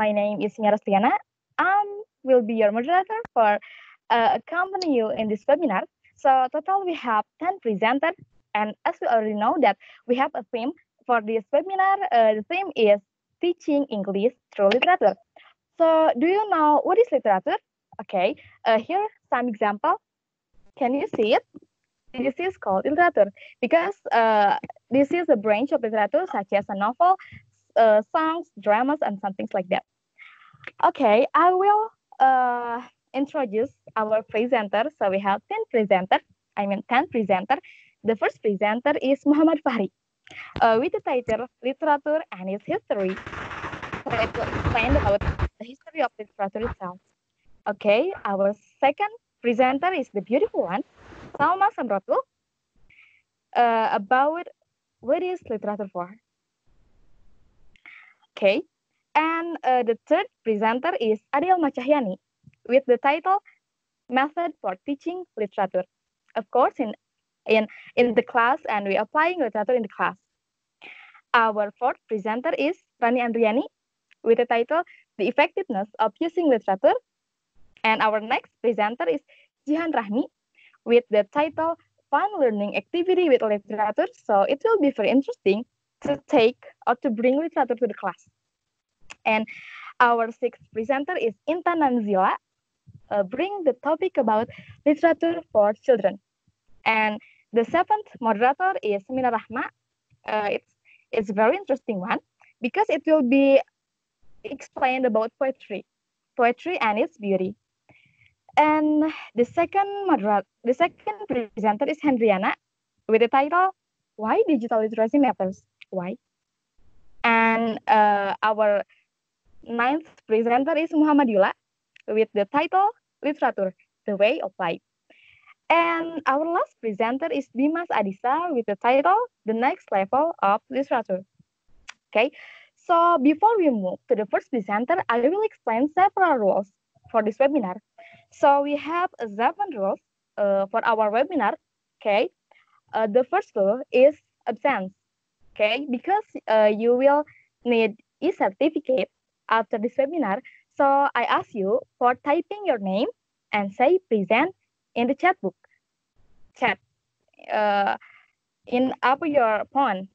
My name is Mia Rosliana. I will be your moderator for uh, accompany you in this webinar. So total we have 10 presenters. And as we already know that we have a theme for this webinar. Uh, the theme is teaching English through literature. So do you know what is literature? Okay, uh, here some example. Can you see it? This is called literature because uh, this is a branch of literature such as a novel, uh, songs, dramas, and some things like that. Okay, I will uh, introduce our presenter. So we have 10 presenters, I mean 10 presenter. The first presenter is Muhammad Fachri uh, with the title Literature and its History. So it explain about the history of literature itself. Okay, our second presenter is the beautiful one, Salma Samrotul, uh, about what is literature for. Okay, and uh, the third presenter is Ade Ilma Cahyani with the title Method for Teaching Literature. Of course, in in in the class, and we're applying literature in the class. Our fourth presenter is Rani Andriani with the title The Effectiveness of Using Literature. And our next presenter is Jihan Rahmi with the title Fun Learning Activity with Literature. So it will be very interesting to take or to bring literature to the class. And our sixth presenter is Intan Nanzila, uh, bring the topic about literature for children. And the seventh moderator is Mina Rahma. Uh, it's it's a very interesting one because it will be explained about poetry, poetry and its beauty. And the second moderator, the second presenter is Hendriyana with the title "Why Digital Literacy Matters." Why? And uh, our ninth presenter is Muhammad Yula with the title Literature: The Way of Life. And our last presenter is Dimas Adisa with the title The Next Level of Literature. Okay, so before we move to the first presenter, I will explain several rules for this webinar. So we have seven rules uh, for our webinar. Okay, uh, the first rule is absence. Okay, because uh, you will need e-certificate after this webinar. So I ask you for typing your name and say present in the chat book chat uh, in up your phone.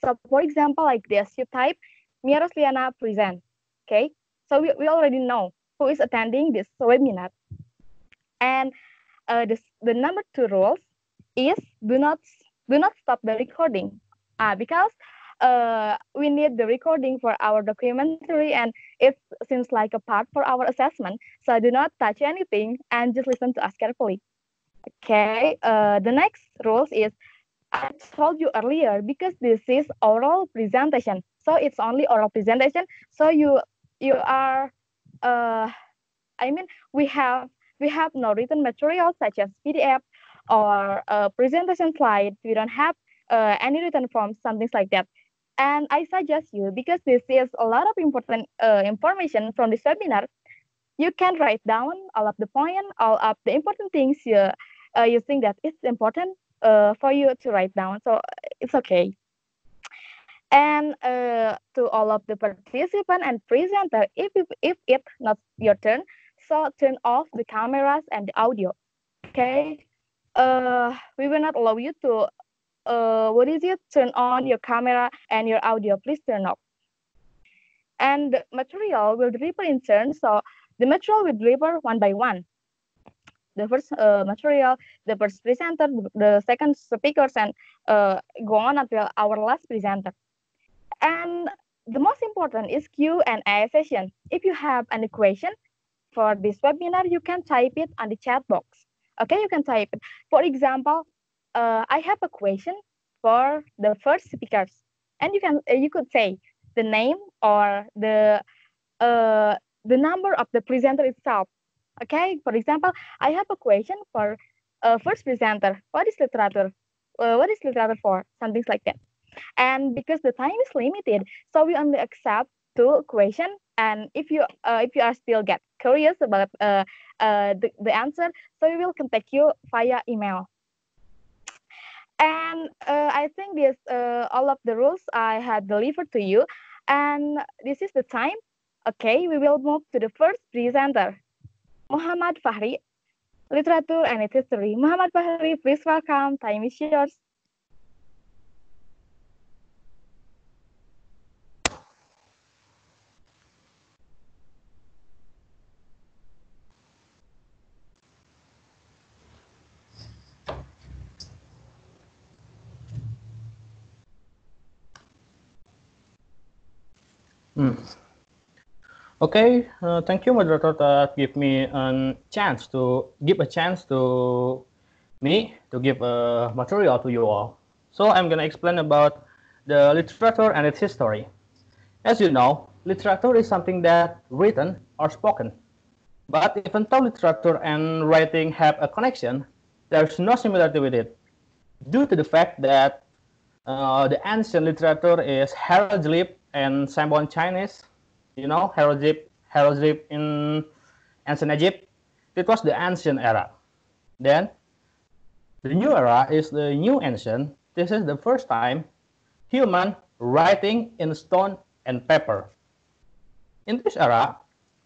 So for example, like this, you type Mia Rosliana present. Okay, so we, we already know who is attending this webinar. And uh, this, the number two rules is do not do not stop the recording uh, because uh, we need the recording for our documentary and it seems like a part for our assessment. So do not touch anything and just listen to us carefully. Okay, uh, the next rules is I told you earlier because this is oral presentation. So it's only oral presentation. So you you are uh I mean we have we have no written material such as PDF or a presentation slide. We don't have uh, any written forms, something like that. And I suggest you because this is a lot of important uh, information from this webinar. You can write down all of the point, all of the important things you uh, you think that it's important uh, for you to write down. So it's okay. And uh, to all of the participant and presenter, if, if, if it's not your turn, so turn off the cameras and the audio. Okay. Uh, we will not allow you to, uh, what is it? Turn on your camera and your audio. Please turn off. And the material will deliver in turn. So the material will deliver one by one the first uh, material, the first presenter, the second speakers, and uh, go on until our last presenter. And the most important is Q and A session. If you have any question for this webinar, you can type it on the chat box. Okay, you can type it. For example, uh, I have a question for the first speakers, and you can uh, you could say the name or the uh, the number of the presenter itself Okay, for example, I have a question for uh, first presenter. What is literature? Uh, what is literature for? Something like that. And because the time is limited, so we only accept two questions. And if you uh, if you are still get curious about uh, uh, the, the answer, so we will contact you via email. And uh, I think this uh, all of the rules I had delivered to you. And this is the time Okay, we will move to the first presenter, Muhammad Fachri, Literature and History. Muhammad Fachri, please welcome. Time is yours. Hmm. Okay, uh, thank you, moderator, that give me a chance to give a chance to me to give a material to you all. So I'm gonna explain about the literature and its history. As you know, literature is something that written or spoken. But even though literature and writing have a connection, there's no similarity with it, due to the fact that uh, the ancient literature is hieroglyph and symbol in Chinese, you know, hieroglyph, hieroglyph in ancient Egypt. It was the ancient era. Then the new era is the new ancient. This is the first time human writing in stone and paper. In this era,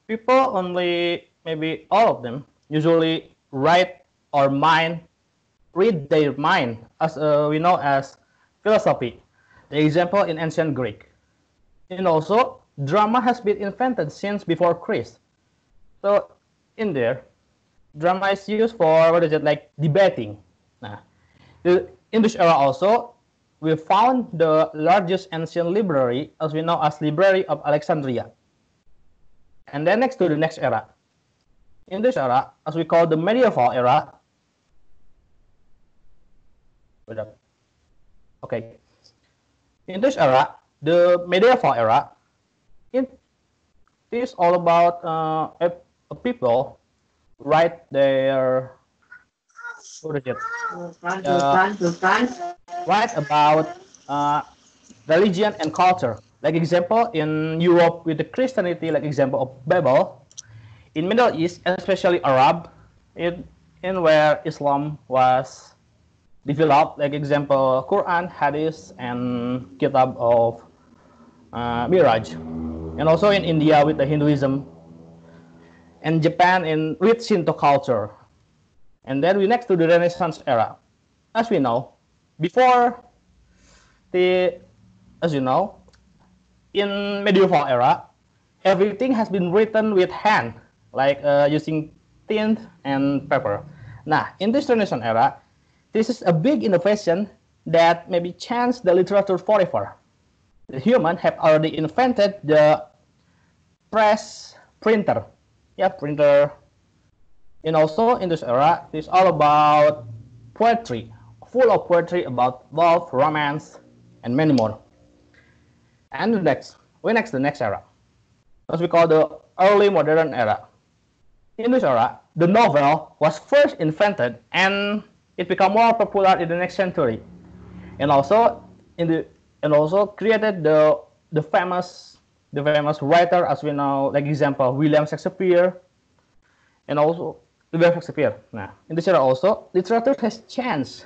people only, maybe all of them, usually write or mind, read their mind, as uh, we know as philosophy. The example in ancient Greek. And also, drama has been invented since before Christ. So, in there, drama is used for what is it like debating. Nah, in this era also, we found the largest ancient library, as we know as Library of Alexandria. And then next to the next era. In this era, as we call the medieval era, okay. In this era, the medieval era, it is all about uh, people write their what is it? Uh, write about uh, religion and culture. Like example in Europe with the Christianity, like example of Bible. In Middle East, especially Arab, in in where Islam was developed, like example Quran, Hadith, and Kitab of uh, Miraj, and also in India with the Hinduism, and Japan in with Shinto culture, and then we next to the Renaissance era. As we know, before the, as you know, in medieval era, everything has been written with hand, like uh, using tint and paper. Now, in this Renaissance era, this is a big innovation that maybe changed the literature forever the human have already invented the press printer. Yeah, printer. And also in this era, it's all about poetry, full of poetry about love, romance, and many more. And the next, we next the next era, what we call the early modern era. In this era, the novel was first invented and it became more popular in the next century. And also in the and also created the the famous the famous writer as we know like example William Shakespeare and also William Shakespeare. Nah, in this era also literature has changed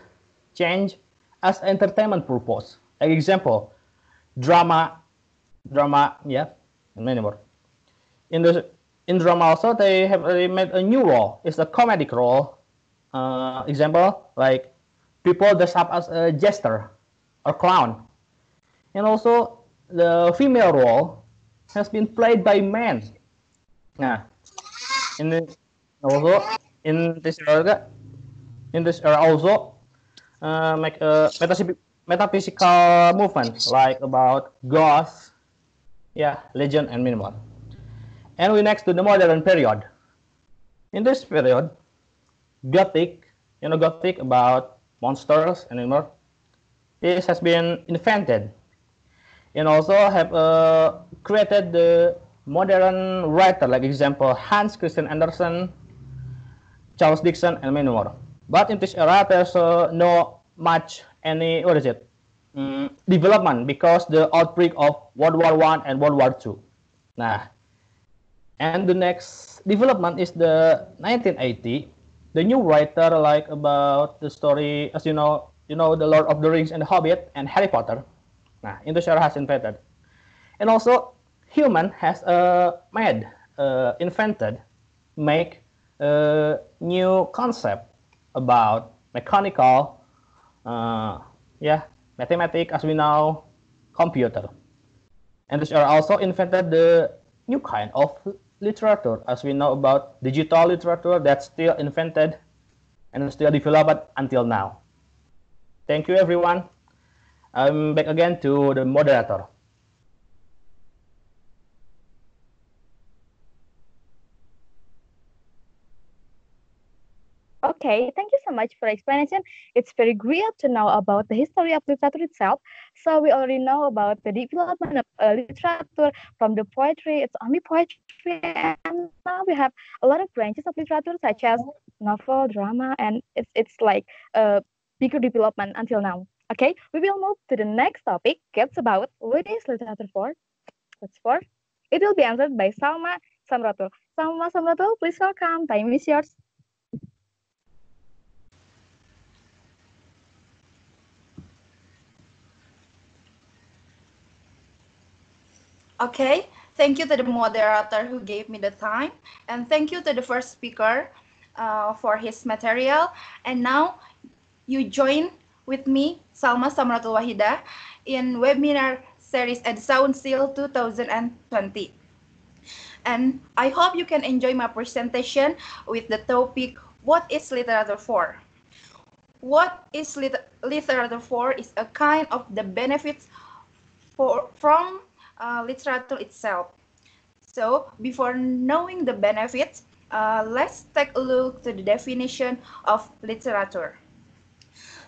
changed as entertainment purpose. Like example, drama, drama, yeah, and many more. In the in drama also they have they made a new role. It's a comedic role. Uh, example like people dress up as a jester or clown and also the female role has been played by men. Nah, in the, also in this era, in this era also uh, make a metaphysical movement like about ghosts, yeah, legend and minimal. And we next to the modern period. In this period, Gothic, you know, Gothic about monsters and more. This has been invented and also have uh, created the modern writer like example Hans Christian Andersen, Charles Dickens, and many more. But in this era, there's uh, no much any what is it mm, development because the outbreak of World War One and World War Two. Nah, and the next development is the 1980. The new writer like about the story, as you know, you know the Lord of the Rings and the Hobbit and Harry Potter. Nah, Indonesia has invented. And also, human has uh, made, uh, invented, make a new concept about mechanical, uh, yeah, mathematics as we know, computer. Are also invented the new kind of literature as we know about digital literature that's still invented and still developed until now. Thank you everyone. I'm back again to the moderator. Okay, thank you so much for explanation. It's very great to know about the history of literature itself. So we already know about the development of uh, literature from the poetry. It's only poetry, and now we have a lot of branches of literature such as novel, drama, and it's it's like a bigger development until now. Okay, we will move to the next topic. It's about what is literature for? What's for? It will be answered by Salma Samrotul. Salma Samrotul, please welcome. Time is yours. Okay, thank you to the moderator who gave me the time, and thank you to the first speaker uh, for his material. And now you join with me, Salma Samrotul Wahida, in webinar series EDSA UNSIL 2020. And I hope you can enjoy my presentation with the topic, What is literature for? What is lit literature for is a kind of the benefits for, from uh, literature itself. So before knowing the benefits, uh, let's take a look to the definition of literature.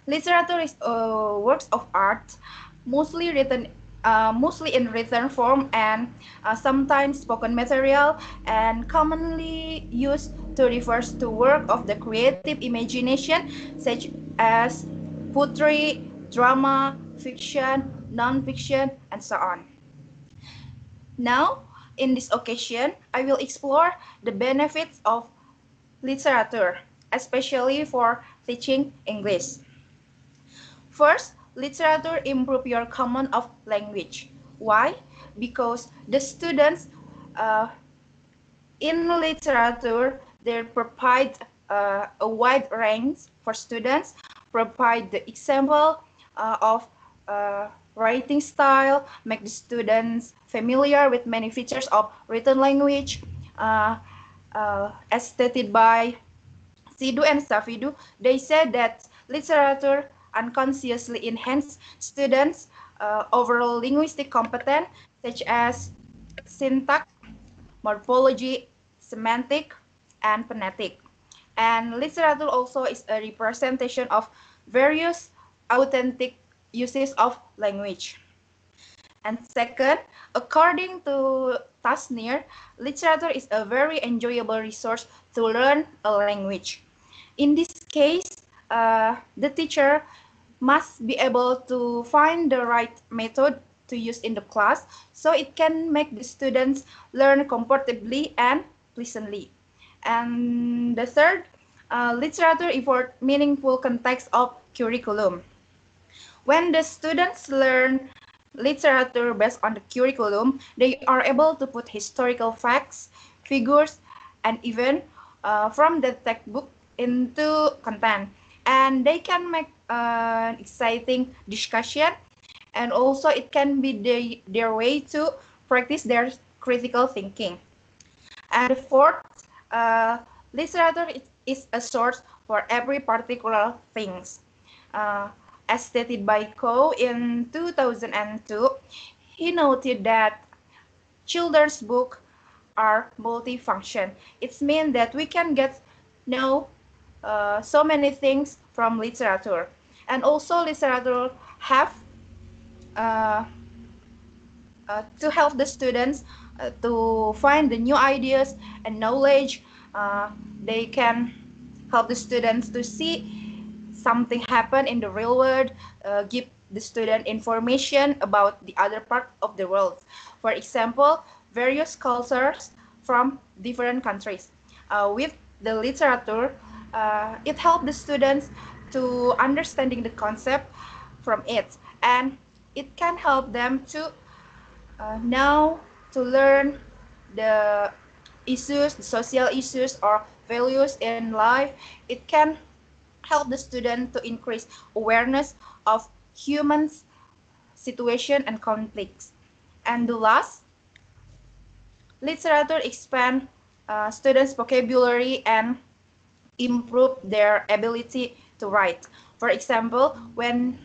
Literature is uh, works of art, mostly written, uh, mostly in written form and uh, sometimes spoken material, and commonly used to refer to work of the creative imagination, such as poetry, drama, fiction, non-fiction, and so on. Now, in this occasion, I will explore the benefits of literature, especially for teaching English. First, literature improve your command of language. Why? Because the students uh, in literature, they provide uh, a wide range for students, provide the example uh, of uh, writing style, make the students familiar with many features of written language, uh, uh, as stated by Sidhu and Safidu, they said that literature unconsciously enhance students' uh, overall linguistic competence, such as syntax, morphology, semantic, and phonetic. And literature also is a representation of various authentic uses of language. And second, according to Tasnir, literature is a very enjoyable resource to learn a language. In this case, uh, the teacher must be able to find the right method to use in the class so it can make the students learn comfortably and pleasantly. And the third, uh, literature effort meaningful context of curriculum. When the students learn literature based on the curriculum, they are able to put historical facts, figures, and even uh, from the textbook into content. And they can make an exciting discussion and also it can be the, their way to practice their critical thinking. And fourth, uh, literature is a source for every particular things. Uh, as stated by Coe in 2002, he noted that children's books are multifunction. It means that we can get know uh, so many things from literature. And also literature have uh, uh, to help the students uh, to find the new ideas and knowledge. Uh, they can help the students to see something happen in the real world, give the student information about the other part of the world. For example, various cultures from different countries. With the literature, uh, it helps the students to understanding the concept from it, and it can help them to uh, to learn the issues, the social issues or values in life. It can help the student to increase awareness of humans situation and conflicts. And the last, literature expand uh, students' vocabulary and improve their ability to write. For example, when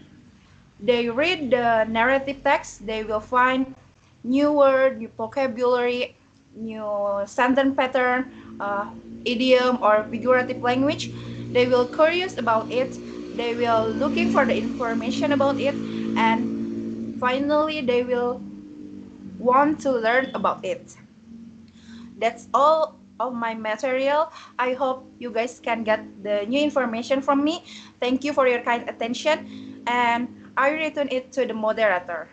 they read the narrative text, they will find new word, new vocabulary, new sentence pattern, uh, idiom or figurative language. They will curious about it. They will looking for the information about it, and finally they will want to learn about it. That's all of my material. I hope you guys can get the new information from me. Thank you for your kind attention, and I return it to the moderator.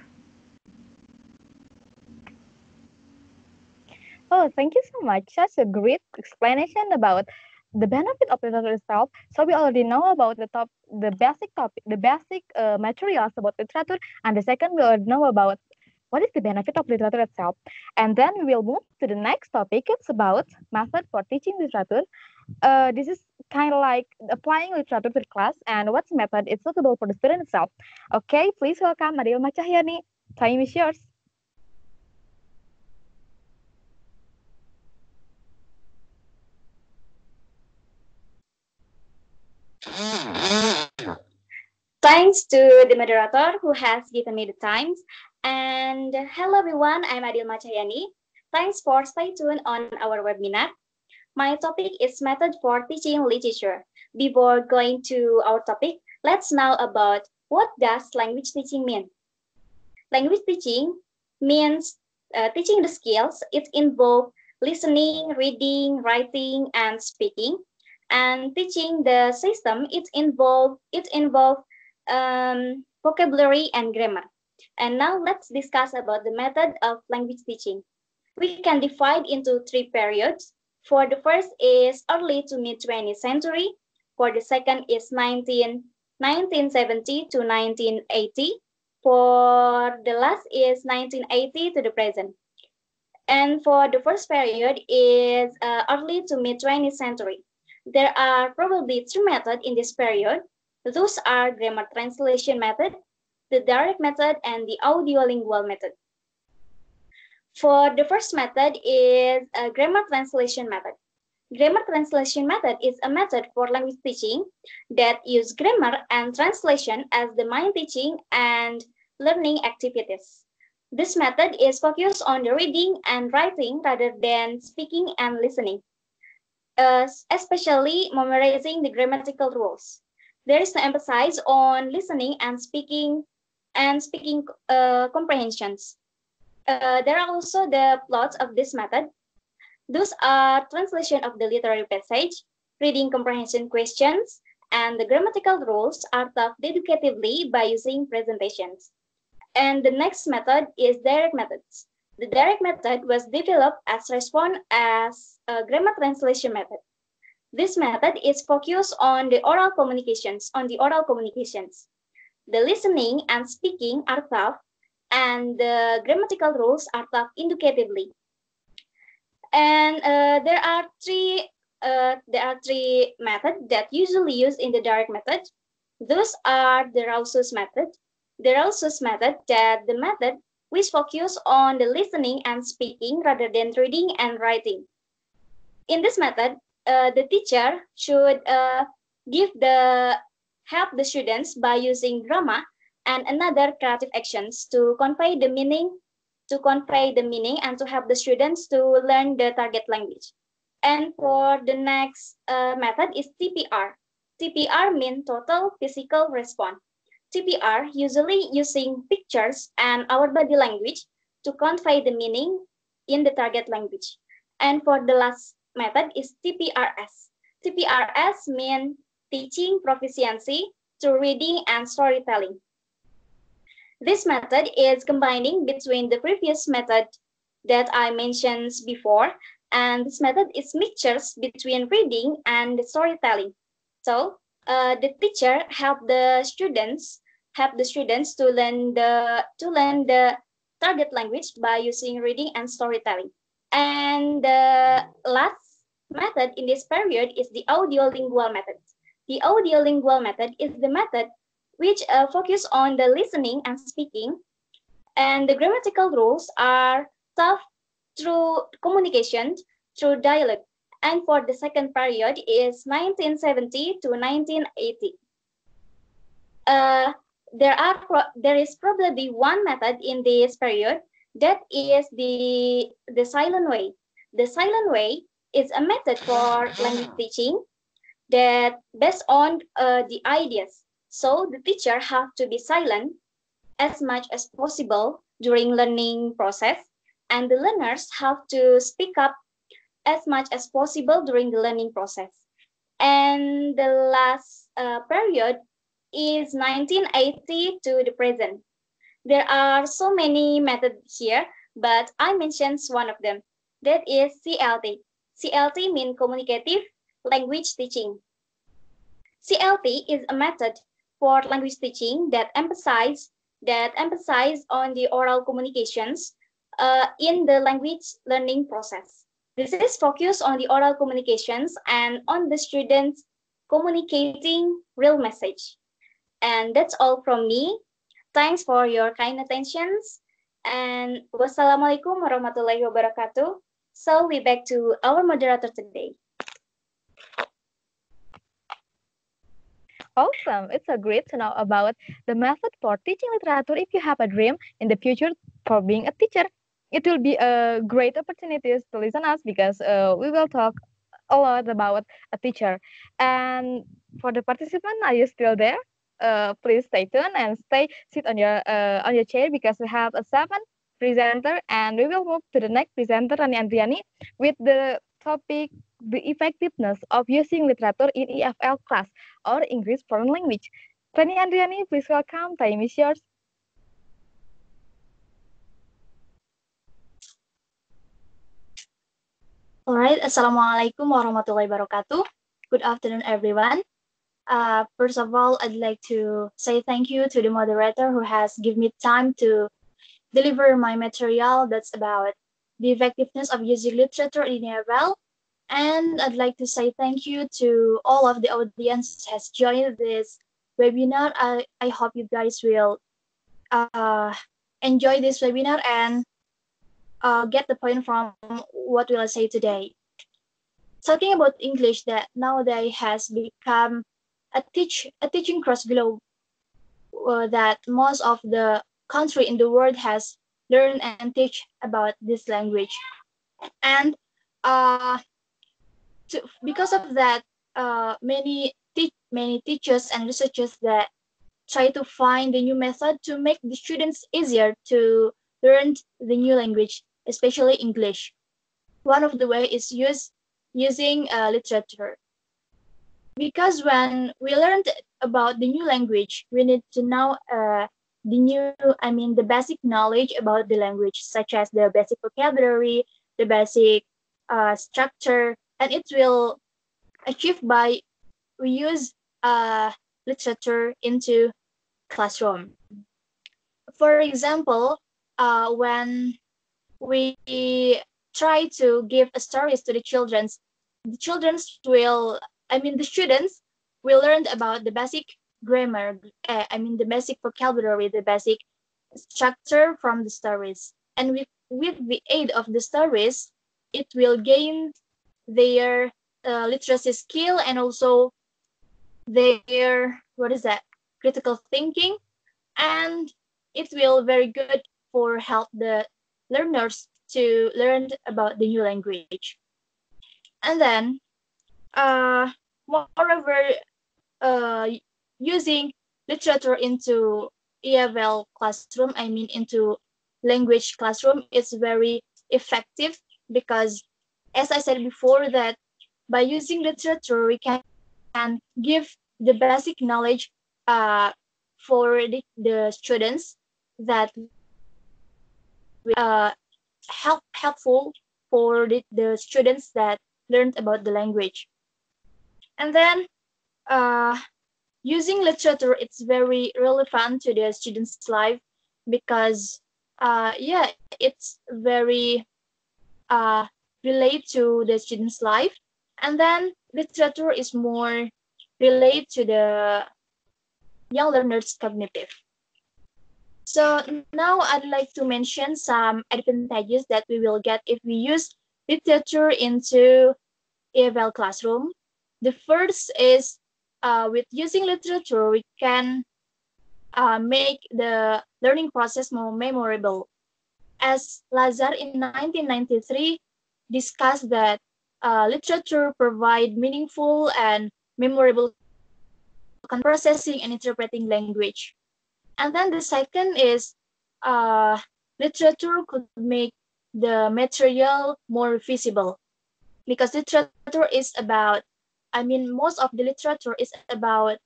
Oh, thank you so much. Such a great explanation about the benefit of literature itself. So we already know about the top, the basic topic, the basic uh, materials about literature, and the second we already know about what is the benefit of literature itself. And then we will move to the next topic. It's about method for teaching literature. Uh, this is kind of like applying literature to the class and what's method is suitable for the student itself. Okay, please welcome Marilma Cahyani. Time is yours. Thanks to the moderator who has given me the times. And hello everyone, I'm Ade Ilma Cahyani. Thanks for stay tuned on our webinar. My topic is method for teaching literature. Before going to our topic, let's know about what does language teaching mean. Language teaching means uh, teaching the skills. It involves listening, reading, writing, and speaking. And teaching the system, it involve it involve um, vocabulary and grammar. And now let's discuss about the method of language teaching. We can divide into three periods. For the first is early to mid 20th century. For the second is 19, 1970 to 1980. For the last is 1980 to the present. And for the first period is uh, early to mid 20th century. There are probably three methods in this period. Those are grammar translation method, the direct method, and the audiolingual method. For the first method is a grammar translation method. Grammar translation method is a method for language teaching that use grammar and translation as the main teaching and learning activities. This method is focused on the reading and writing rather than speaking and listening, uh, especially memorizing the grammatical rules. There is an emphasis on listening and speaking and speaking uh, comprehensions. Uh, there are also the plots of this method. Those are translation of the literary passage, reading comprehension questions, and the grammatical rules are taught educatively by using presentations. And the next method is direct methods. The direct method was developed as response as a grammar translation method. This method is focused on the oral communications, on the oral communications. The listening and speaking are taught, and the grammatical rules are taught educatively. And uh, there are three uh, there are three methods that usually used in the direct method. Those are the Rausus method, the Rausus method that the method which focus on the listening and speaking rather than reading and writing. In this method, uh, the teacher should uh, give the help the students by using drama and another creative actions to convey the meaning to convey the meaning and to help the students to learn the target language. And for the next uh, method is TPR. TPR means total physical response. TPR usually using pictures and our body language to convey the meaning in the target language. And for the last method is TPRS. TPRS means teaching proficiency through reading and storytelling. This method is combining between the previous method that I mentioned before, and this method is mixtures between reading and storytelling. So uh, the teacher help the students help the students to learn the to learn the target language by using reading and storytelling. And the last method in this period is the audiolingual method. The audiolingual method is the method which uh, focus on the listening and speaking. And the grammatical rules are taught through communication, through dialogue. And for the second period is 1970 to 1980. Uh, there are there is probably one method in this period that is the the silent way. The silent way is a method for language teaching that based on uh, the ideas. So the teacher have to be silent as much as possible during learning process and the learners have to speak up as much as possible during the learning process. And the last uh, period is 1980 to the present. There are so many methods here, but I mentioned one of them. That is CLT. CLT means communicative language teaching. CLT is a method for language teaching that emphasize that emphasize on the oral communications uh, in the language learning process. This is focused on the oral communications and on the students communicating real message. And that's all from me. Thanks for your kind attentions. And wassalamualaikum warahmatullahi wabarakatuh. So we back to our moderator today. Awesome. It's a great to know about the method for teaching literature if you have a dream in the future for being a teacher. It will be a great opportunity to listen us because uh, we will talk a lot about a teacher. And for the participant, are you still there? Uh, please stay tuned and stay sit on your uh, on your chair because we have a seven presenter and we will move to the next presenter Rani Andriani with the topic the effectiveness of using literature in EFL class or English foreign language. Rani Andriani, please welcome. Time is yours. All right, Assalamualaikum warahmatullahi wabarakatuh. Good afternoon, everyone. Uh, first of all, I'd like to say thank you to the moderator who has given me time to deliver my material that's about the effectiveness of using literature in EFL and I'd like to say thank you to all of the audience has joined this webinar. I, I hope you guys will uh, enjoy this webinar and uh, get the point from what will I say today. Talking about English that nowadays has become a teach a teaching cross globe uh, that most of the country in the world has learned and teach about this language. And uh, to, because of that, uh, many te- many teachers and researchers that try to find the new method to make the students easier to learn the new language, especially English. One of the way is use using uh, literature. Because when we learned about the new language, we need to know uh, the new, I mean, the basic knowledge about the language, such as the basic vocabulary, the basic uh, structure, and it will achieve by we use uh, literature into classroom. For example, uh, when we try to give stories to the children, the children will, I mean, the students will learn about the basic grammar, uh, I mean, the basic vocabulary, the basic structure from the stories. And with, with the aid of the stories, it will gain their uh, literacy skill and also their what is that? Critical thinking. And it will very good for help the learners to learn about the new language. And then uh, moreover uh, using literature into EFL classroom I mean into language classroom is very effective because as I said before, that by using literature, we can, can give the basic knowledge uh, for the, the students that uh, help helpful for the, the students that learned about the language. And then uh, using literature, it's very relevant to the student's life because uh, yeah, it's very uh, relate to the student's life. And then literature is more relate to the young learners' cognitive. So now I'd like to mention some advantages that we will get if we use literature into EFL classroom. The first is uh, with using literature, we can uh, make the learning process more memorable. As Lazar in 1993 discussed that uh, literature provide meaningful and memorable processing and interpreting language. And then the second is uh, literature could make the material more visible because literature is about, I mean, most of the literature is about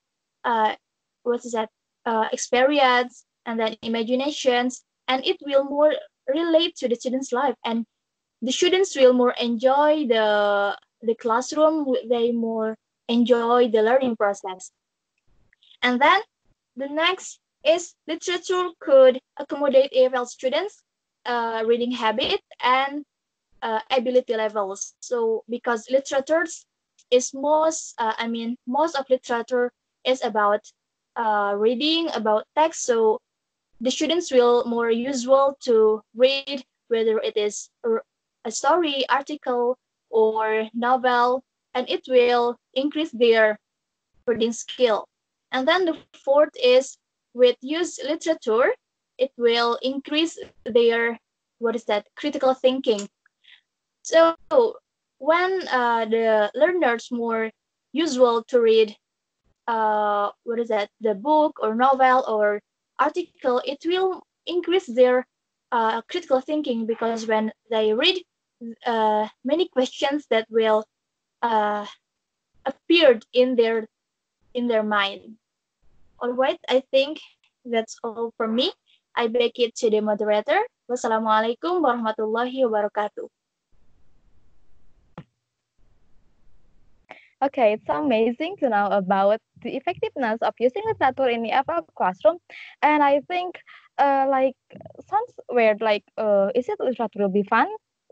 uh, what is that, uh, experience and then imaginations, and it will more relate to the student's life and the students will more enjoy the the classroom they more enjoy the learning process. And then the next is literature could accommodate EFL students uh, reading habit and uh, ability levels. So because literature is most uh, i mean most of literature is about uh, reading about text. So the students will more usual to read whether it is a story, article, or novel, and it will increase their reading skill. And then the fourth is with use literature, it will increase their, what is that, critical thinking. So when uh, the learners more usual to read, uh, what is that, the book or novel or article, it will increase their uh, critical thinking because when they read uh, many questions that will uh, appeared in their in their mind. All right, I think that's all from me. I back it to the moderator. Wassalamualaikum warahmatullahi wabarakatuh. Okay, it's amazing to know about the effectiveness of using the literature in the EFL classroom. And I think, uh, like, sounds weird, like, uh, is it literature will be fun?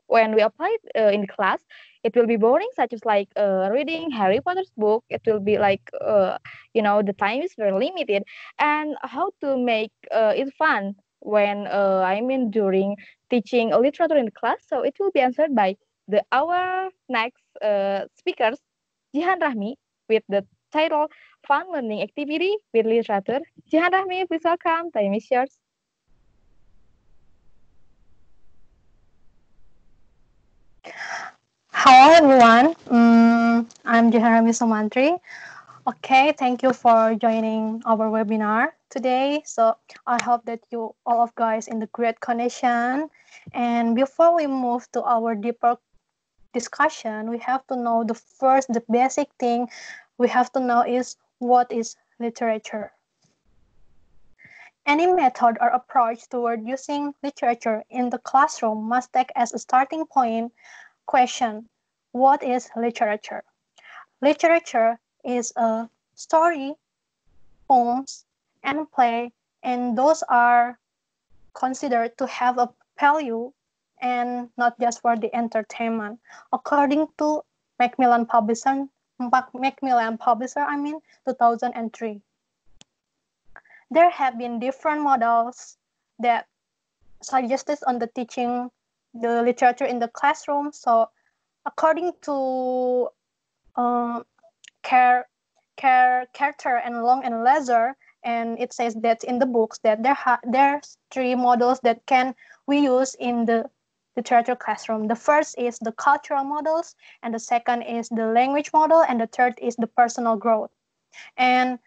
When we apply it uh, in class it will be boring such as like uh, reading harry potter's book. It will be like uh, you know the time is very limited. And how to make uh, it fun when uh, i mean during teaching literature in class. So it will be answered by the our next uh, speakers jihan rahmi with the title fun learning activity with literature. Jihan rahmi please welcome. Time is yours Hello everyone, um, I'm Jihan Rahmi Sumantri. Okay, thank you for joining our webinar today. So I hope that you all of guys in the great condition. And before we move to our deeper discussion, we have to know the first, the basic thing we have to know is what is literature. Any method or approach toward using literature in the classroom must take as a starting point Question What is literature? Literature is a story, poems, and play, and those are considered to have a value and not just for the entertainment. According to Macmillan Publisher, Macmillan Publisher, I mean, 2003. There have been different models that suggested on the teaching the literature in the classroom. So, according to uh, Care, Care, Carter and Long and Lazar, and it says that in the books that there ha- there's three models that can we use in the literature classroom. The first is the cultural models, and the second is the language model, and the third is the personal growth. And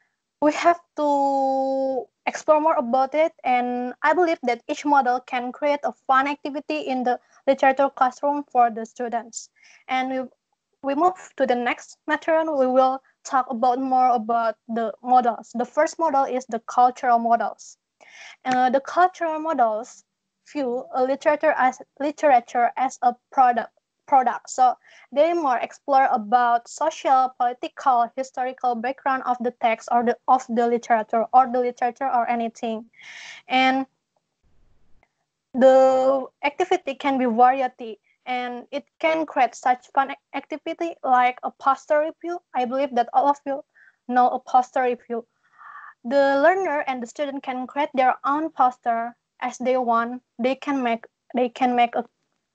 we have to explore more about it and i believe that each model can create a fun activity in the literature classroom for the students. And we, we move to the next material. We will talk about more about the models. The first model is the cultural models. Uh, the cultural models view a literature as literature as a product product. So they more explore about social, political, historical background of the text or the of the literature or the literature or anything. And the activity can be variety and it can create such fun activity like a poster review. I believe that all of you know a poster review. The learner and the student can create their own poster as they want. They can make they can make a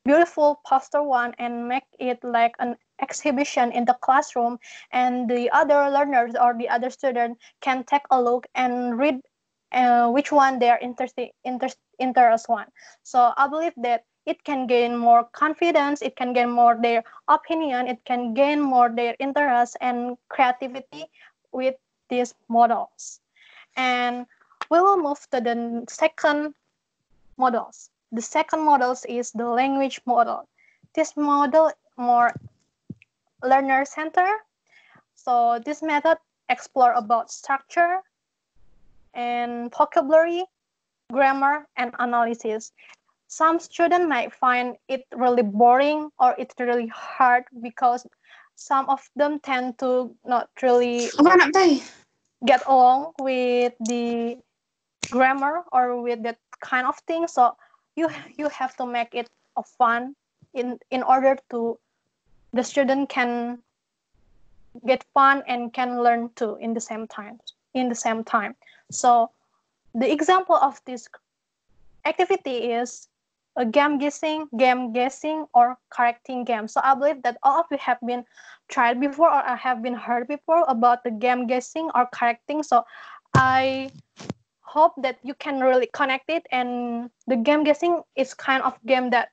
beautiful poster one and make it like an exhibition in the classroom. And the other learners or the other student can take a look and read uh, which one they're interested inter- interest one. So i believe that it can gain more confidence it can gain more their opinion it can gain more their interest and creativity with these models. And we will move to the second models the second models is the language model this model more learner center. So this method explore about structure and vocabulary, grammar, and analysis. Some students might find it really boring or it's really hard because some of them tend to not really get along with the grammar or with that kind of thing. So you you have to make it a fun in in order to the student can get fun and can learn too in the same time in the same time. So the example of this activity is a game guessing game guessing or correcting game. So i believe that all of you have been tried before or I have been heard before about the game guessing or correcting. So i hope that you can really connect it. And the game guessing is kind of game that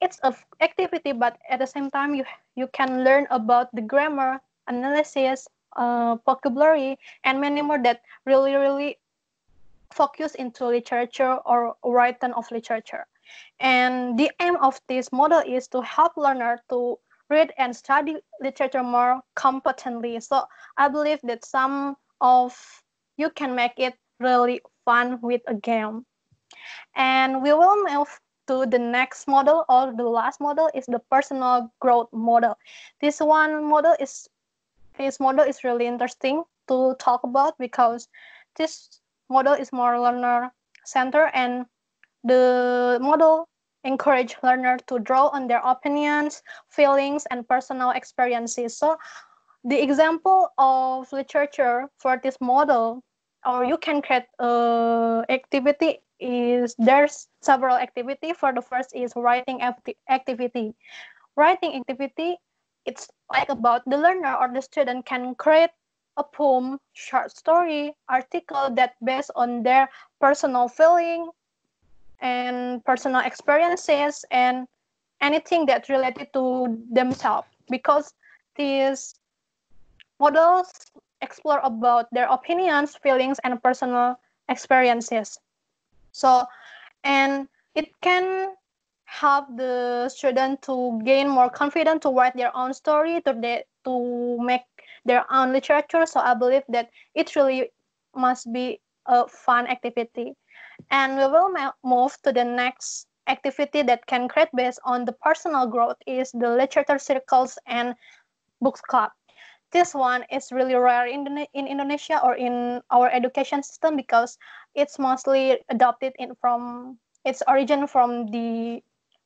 it's a activity but at the same time you you can learn about the grammar analysis uh, vocabulary and many more that really really focus into literature or writing of literature. And the aim of this model is to help learner to read and study literature more competently. So i believe that some of you can make it really fun with a game and we will move to the next model or the last model is the personal growth model. This one model is this model is really interesting to talk about because this model is more learner center and the model encourage learner to draw on their opinions, feelings, and personal experiences. So the example of literature for this model, or you can create a activity is there's several activity. For the first is writing activity. Writing activity, it's like about the learner or the student can create a poem, short story, article that based on their personal feeling and personal experiences and anything that related to themselves because these models explore about their opinions, feelings, and personal experiences. So, and it can help the student to gain more confidence to write their own story, to de- to make their own literature. So I believe that it really must be a fun activity. And we will move to the next activity that can create based on the personal growth is the literature circles and books club this one is really rare in, in Indonesia or in our education system because it's mostly adopted in from its origin from the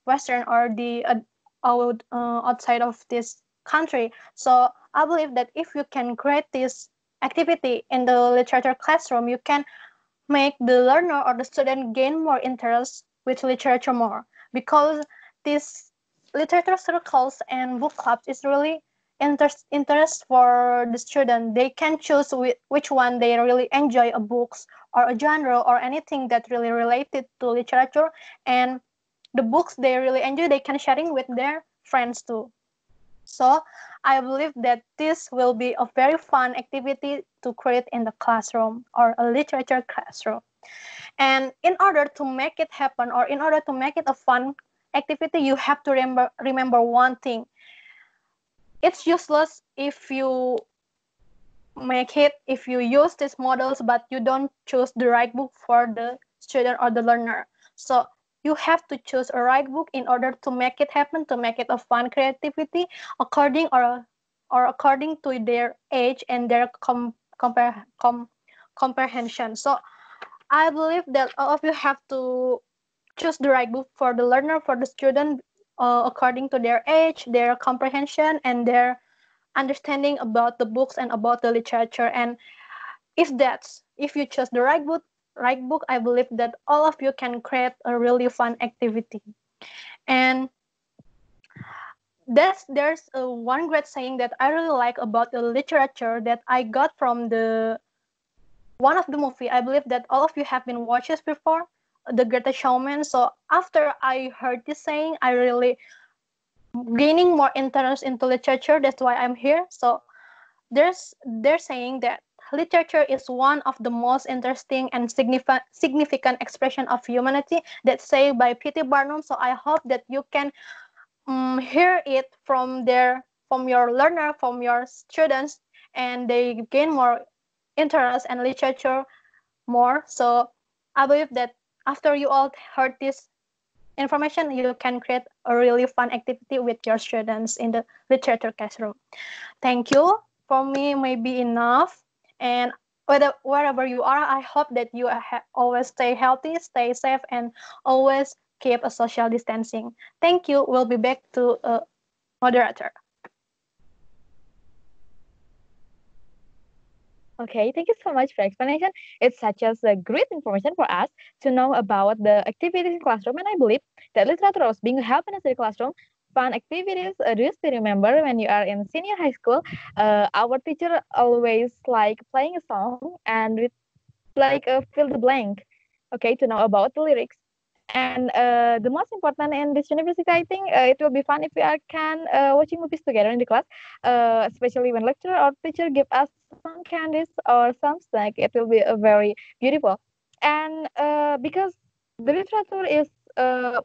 Western or the uh, out, uh, outside of this country. So I believe that if you can create this activity in the literature classroom, you can make the learner or the student gain more interest with literature more because this literature circles and book clubs is really interest interest for the student they can choose which one they really enjoy a books or a genre or anything that really related to literature. And the books they really enjoy they can sharing with their friends too. So i believe that this will be a very fun activity to create in the classroom or a literature classroom. And in order to make it happen or in order to make it a fun activity you have to remember remember one thing it's useless if you make it if you use these models but you don't choose the right book for the student or the learner. So you have to choose a right book in order to make it happen to make it a fun creativity according or or according to their age and their com, compare, com, comprehension. So i believe that all of you have to choose the right book for the learner, for the student, uh, according to their age, their comprehension, and their understanding about the books and about the literature. And if that's if you choose the right book, right book, I believe that all of you can create a really fun activity. And that's there's a one great saying that I really like about the literature that I got from the one of the movie. I believe that all of you have been watches before, The Greatest Showman. So after I heard this saying, I really gaining more interest into literature. That's why I'm here. So there's they're saying that literature is one of the most interesting and significant significant expression of humanity that's say by P.T. Barnum. So I hope that you can um, hear it from their from your learner, from your students, and they gain more interest and literature more. So I believe that after you all heard this information, you can create a really fun activity with your students in the literature classroom. Thank you. For me, maybe enough. And whether, wherever you are, I hope that you always stay healthy, stay safe, and always keep a social distancing. Thank you. We'll be back to a moderator. Okay, thank you so much for explanation. It's such as a great information for us to know about the activities in classroom, and I believe that literature was being helped in the classroom. Fun activities. Uh, do you still remember when you are in senior high school? Uh, our teacher always like playing a song and with like uh, fill the blank. Okay, to know about the lyrics. And uh, the most important in this university, I think uh, it will be fun if we are, can uh, watching movies together in the class, uh, especially when lecturer or teacher give us some candies or some snack. It will be uh, very beautiful. And uh, because the literature is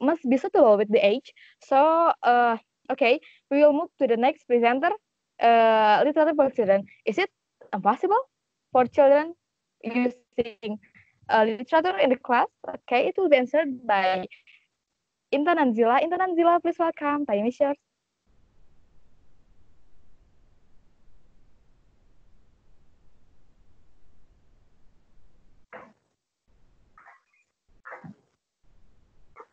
must be suitable with the age, so okay, we will move to the next presenter. literature for children. Is it impossible for children using uh, literature in the class. Okay, it will be answered by Intan Anzila. Intan Anzila, please welcome. Time is yours.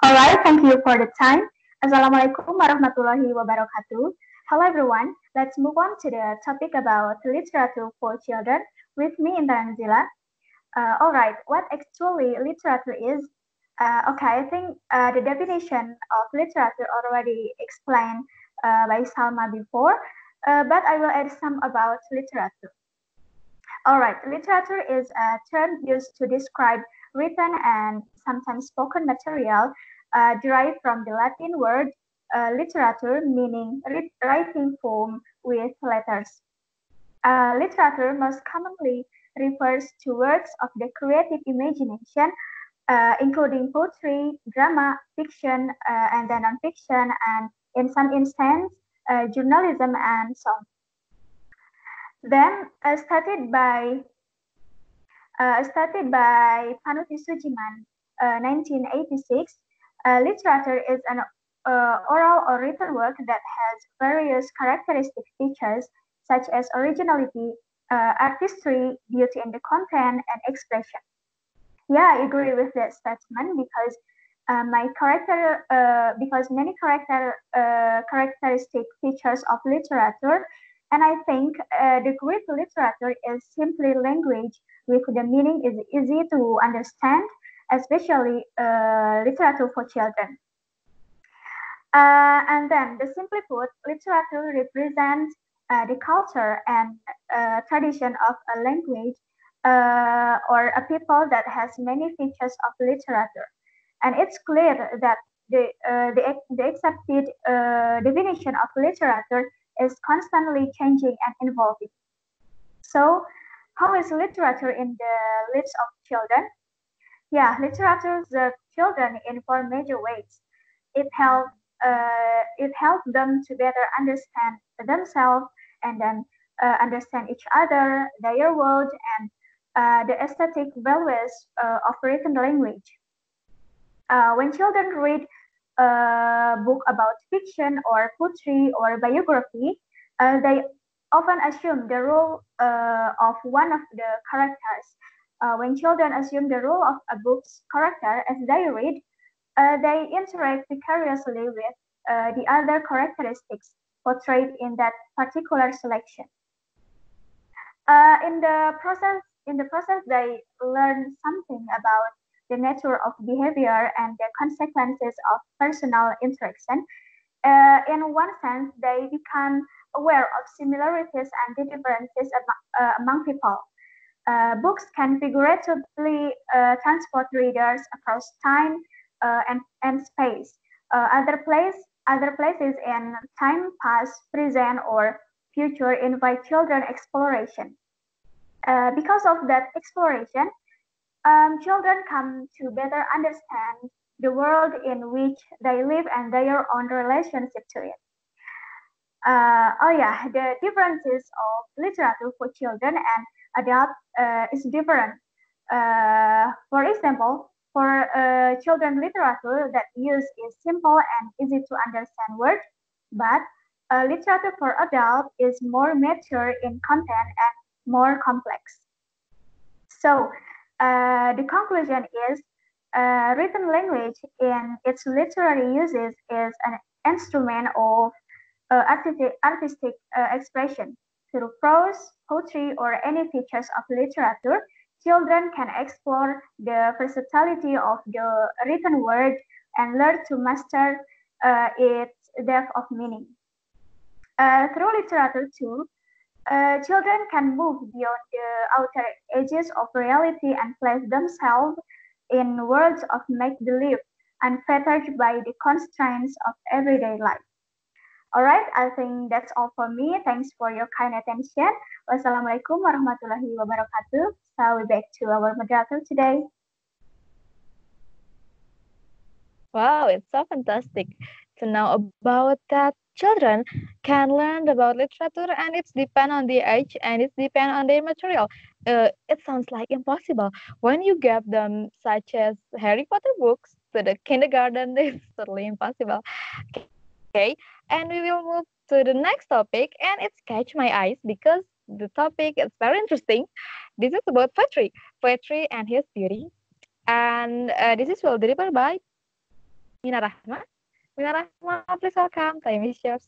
All right, thank you for the time. Assalamualaikum warahmatullahi wabarakatuh. Hello everyone, let's move on to the topic about literature for children with me Intan Anzila. Uh, all right, what actually literature is? Uh, okay, I think uh, the definition of literature already explained uh, by Salma before, uh, but I will add some about literature. All right, literature is a term used to describe written and sometimes spoken material uh, derived from the Latin word literature, meaning writing form with letters. literature most commonly refers to works of the creative imagination, uh, including poetry, drama, fiction, uh, and then nonfiction, and in some instances, uh, journalism and so on. Then, uh, started by uh, started by Panuti Sudjiman, 1986, uh, literature is an oral or written work that has various characteristic features such as originality, uh, artistry, beauty in the content, and expression. Yeah, I agree with that statement because uh, my character, uh, because many character uh, characteristic features of literature, and I think uh, the great literature is simply language with the meaning is easy to understand, especially uh, literature for children. and then, the simply put, literature represents uh, the culture and uh, tradition of a language uh, or a people that has many features of literature. And it's clear that the, uh, the, the accepted uh, definition of literature is constantly changing and evolving. So, how is literature in the lives of children? Yeah, literature serves children in four major ways. It helps uh, it helps them to better understand themselves and then uh, understand each other, their world, and uh, the aesthetic values uh, of written language. Uh, when children read a book about fiction or poetry or biography, uh, they often assume the role uh, of one of the characters. when children assume the role of a book's character as they read, uh, they interact vicariously with uh, the other characteristics portrayed in that particular selection. Uh, in the process, in the process, they learn something about the nature of behavior and the consequences of personal interaction. Uh, in one sense, they become aware of similarities and the differences among, uh, among people. Uh, books can figuratively uh, transport readers across time uh, and, and space. Uh, other, place, other places in time, past, present, or future invite children exploration. Uh, because of that exploration, um, children come to better understand the world in which they live and their own relationship to it. Uh, oh yeah, the differences of literature for children and adults uh, is different. Uh, for example, for uh, children literature that use is simple and easy to understand words, but uh, literature for adults is more mature in content and more complex. So uh, the conclusion is uh, written language in its literary uses is an instrument of uh, artistic, artistic uh, expression. Through prose, poetry, or any features of literature, children can explore the versatility of the written word and learn to master uh, its depth of meaning. Uh, through literature, too, uh, children can move beyond the outer edges of reality and place themselves in worlds of make-believe, unfettered by the constraints of everyday life. All right, I think that's all for me. Thanks for your kind attention. Wassalamualaikum warahmatullahi wabarakatuh. So we back to our moderator today. Wow, it's so fantastic to know about that. Children can learn about literature and it's depend on the age and it's depend on their material. Uh, it sounds like impossible when you give them such as Harry Potter books to the kindergarten. It's totally impossible. Okay, and we will move to the next topic, and it's catch my eyes because the topic is very interesting. This is about poetry, poetry and his beauty, and uh, this is well delivered by Mina Rahma. Mina Rahma, please welcome. Time is yours.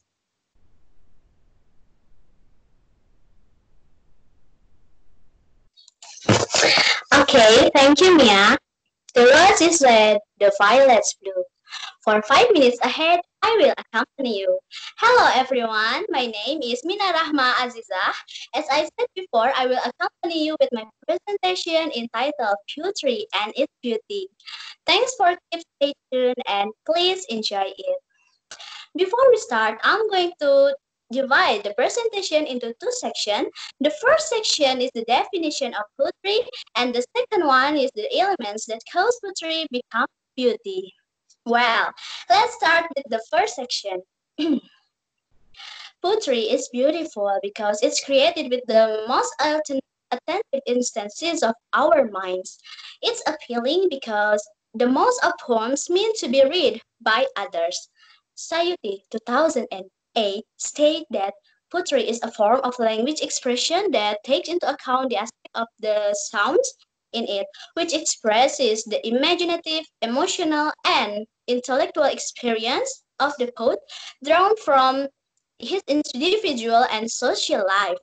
Okay, thank you, Mia. The words is red, the violets blue. For five minutes ahead, I will accompany you. Hello everyone, my name is Mina Rahma Azizah. As I said before, I will accompany you with my presentation entitled Poetry and its Beauty. Thanks for keep stay tuned and please enjoy it. Before we start, I'm going to divide the presentation into two sections. The first section is the definition of poetry, and the second one is the elements that cause poetry become beauty. Well, let's start with the first section. Poetry is beautiful because it's created with the most attentive instances of our minds. It's appealing because the most of poems mean to be read by others. Sayuti 2008 state that poetry is a form of language expression that takes into account the aspect of the sounds in it, which expresses the imaginative, emotional, and intellectual experience of the poet drawn from his individual and social life,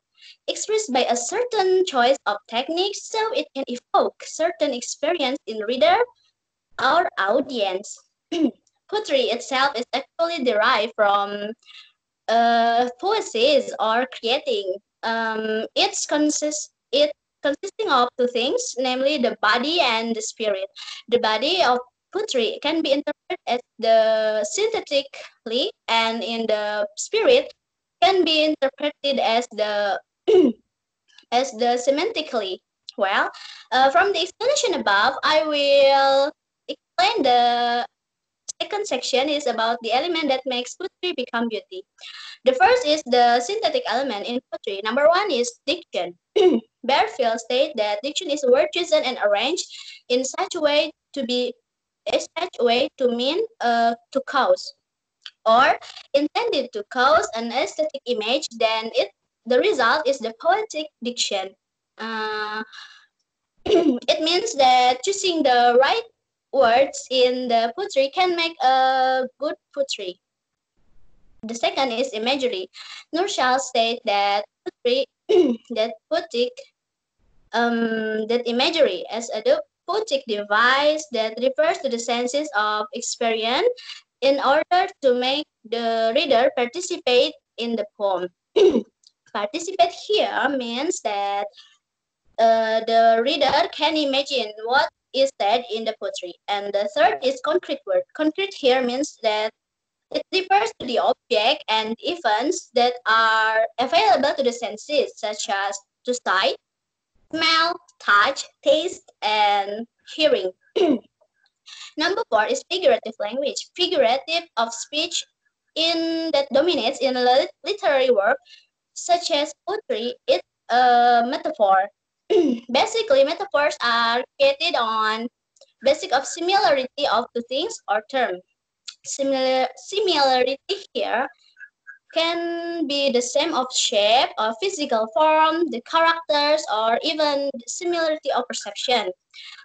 expressed by a certain choice of techniques so it can evoke certain experience in reader or audience. Poetry itself is actually derived from uh, poiesis or creating. Um, it's consist it consisting of two things, namely the body and the spirit. The body of poetry can be interpreted as the synthetically, and in the spirit can be interpreted as the as the semantically. Well, uh, from the explanation above, I will explain the second section is about the element that makes poetry become beauty. The first is the synthetic element in poetry. Number one is diction. Barfield states that diction is word chosen and arranged in such a way to be a such a way to mean uh, to cause or intended to cause an aesthetic image, then it the result is the poetic diction. Uh, it means that choosing the right words in the poetry can make a good poetry. The second is imagery. Nurshal state that poetry, that poetic, um, that imagery as a poetic device that refers to the senses of experience in order to make the reader participate in the poem. participate here means that uh, the reader can imagine what is said in the poetry. And the third is concrete word. Concrete here means that it refers to the object and events that are available to the senses, such as to sight, smell, touch, taste, and hearing. Number four is figurative language. Figurative of speech in that dominates in literary work, such as poetry, it's a uh, metaphor Basically, metaphors are created on basic of similarity of two things or term. Similar similarity here can be the same of shape or physical form, the characters, or even the similarity of perception.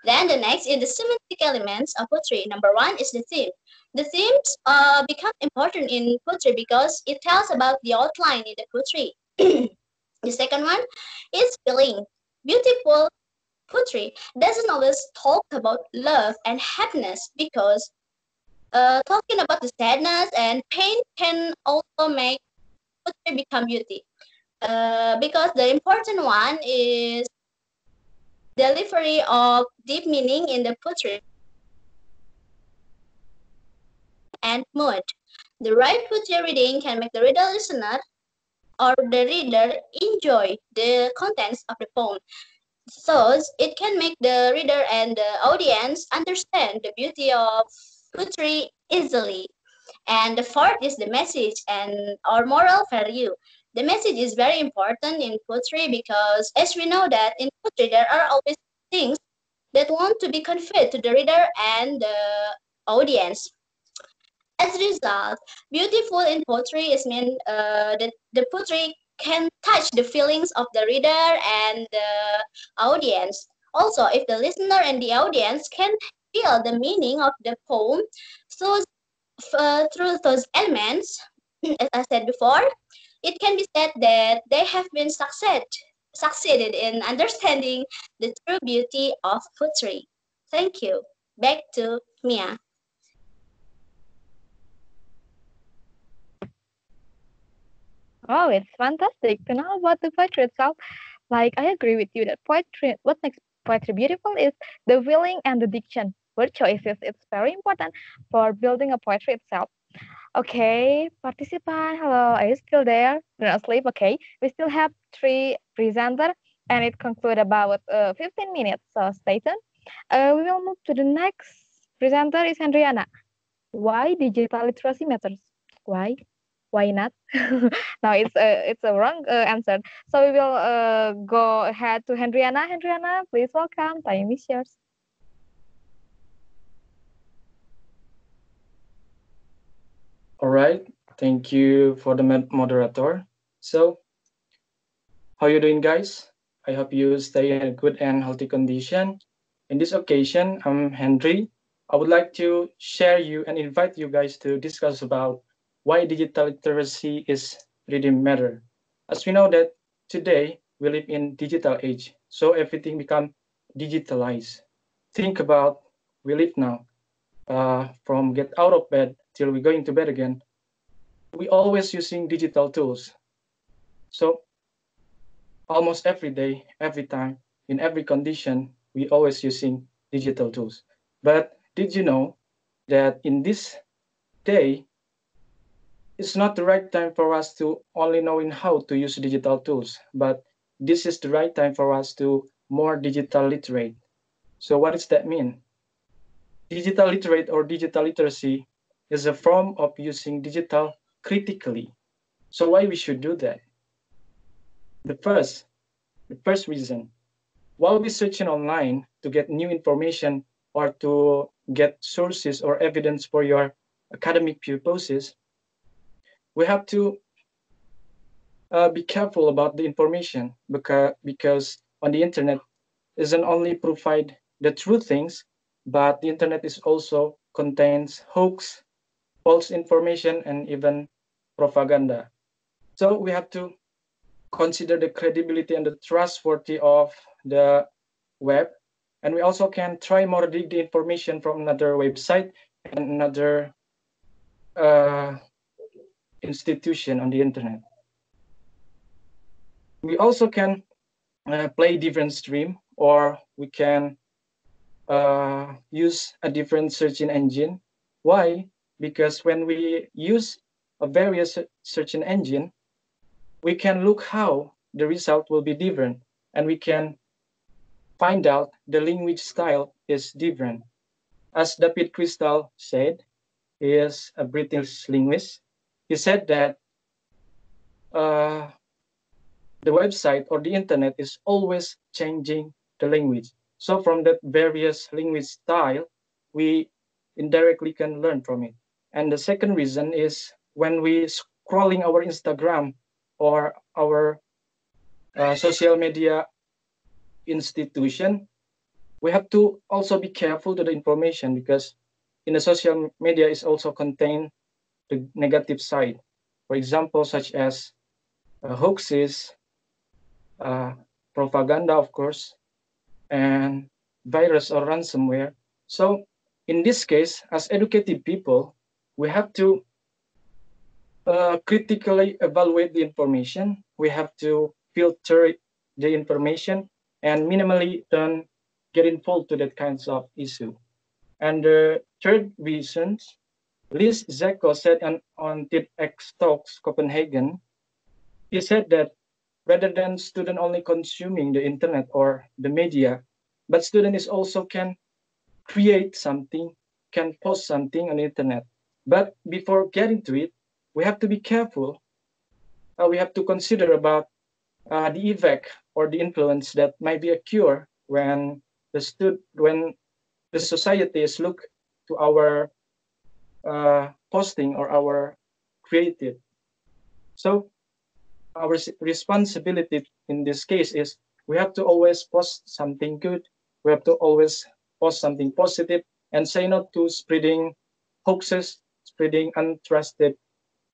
Then the next is the semantic elements of poetry. Number one is the theme. The themes uh, become important in poetry because it tells about the outline in the poetry. the second one is feeling beautiful poetry doesn't always talk about love and happiness because uh, talking about the sadness and pain can also make poetry become beauty. Uh, because the important one is delivery of deep meaning in the poetry and mood. The right poetry reading can make the reader listener or the reader enjoy the contents of the poem. Thus, it can make the reader and the audience understand the beauty of poetry easily. And the fourth is the message and our moral value. The message is very important in poetry because as we know that in poetry there are always things that want to be conveyed to the reader and the audience. As a result, beautiful in poetry is mean uh, that the poetry can touch the feelings of the reader and the audience. Also, if the listener and the audience can feel the meaning of the poem so, uh, through those elements, as I said before, it can be said that they have been succeed, succeeded in understanding the true beauty of poetry. Thank you. Back to Mia. Oh, it's fantastic to know about the poetry itself. Like, I agree with you that poetry, what makes poetry beautiful is the feeling and the diction. Word choices, it's very important for building a poetry itself. Okay, participant, hello, are you still there? You're not asleep, okay. We still have three presenters and it conclude about uh, 15 minutes, so stay tuned. Uh, we will move to the next presenter is Hendriyana. Why digital literacy matters? Why? why not? no, it's a it's a wrong uh, answer. So we will uh, go ahead to Hendriyana. Hendriyana, please welcome. Time is yours. All right. Thank you for the moderator. So, how you doing, guys? I hope you stay in a good and healthy condition. In this occasion, I'm Henry. I would like to share you and invite you guys to discuss about why digital literacy is really matter. As we know that today we live in digital age, so everything become digitalized. Think about we live now, uh, from get out of bed till we going to bed again. We always using digital tools. So almost every day, every time, in every condition, we always using digital tools. But did you know that in this day, it's not the right time for us to only knowing how to use digital tools, but this is the right time for us to more digital literate. So what does that mean? Digital literate or digital literacy is a form of using digital critically. So why we should do that? The first, the first reason, while we searching online to get new information or to get sources or evidence for your academic purposes, we have to uh, be careful about the information because because on the internet isn't only provide the true things but the internet is also contains hoax, false information, and even propaganda. So we have to consider the credibility and the trustworthy of the web. And we also can try more dig the information from another website and another uh, institution on the internet. We also can uh, play different stream or we can uh, use a different searching engine. Why? Because when we use a various searching engine, we can look how the result will be different and we can find out the language style is different. As David Crystal said, he is a British linguist. He said that uh, the website or the internet is always changing the language. So from that various language style, we indirectly can learn from it. And the second reason is when we scrolling our Instagram or our uh, social media institution, we have to also be careful to the information because in the social media is also contain the negative side. For example, such as uh, hoaxes, uh, propaganda, of course, and virus or ransomware. So in this case, as educated people, we have to uh, critically evaluate the information. We have to filter the information and minimally don't get involved to that kinds of issue. And the third reason, Liz Zeko said on, on TEDx Talks Copenhagen, he said that rather than student only consuming the internet or the media, but student is also can create something, can post something on the internet. But before getting to it, we have to be careful. Uh, we have to consider about uh, the effect or the influence that might be occur when the stud when the society is look to our uh, posting or our creative. So our responsibility in this case is we have to always post something good. We have to always post something positive and say no to spreading hoaxes, spreading untrusted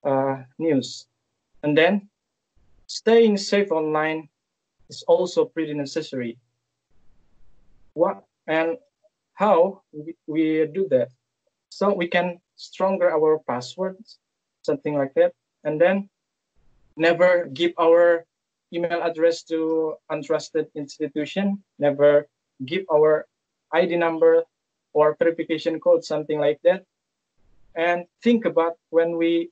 uh, news. And then staying safe online is also pretty necessary. What and how we, we do that? So we can stronger our passwords, something like that, and then never give our email address to untrusted institution, never give our ID number or verification code, something like that. And think about when we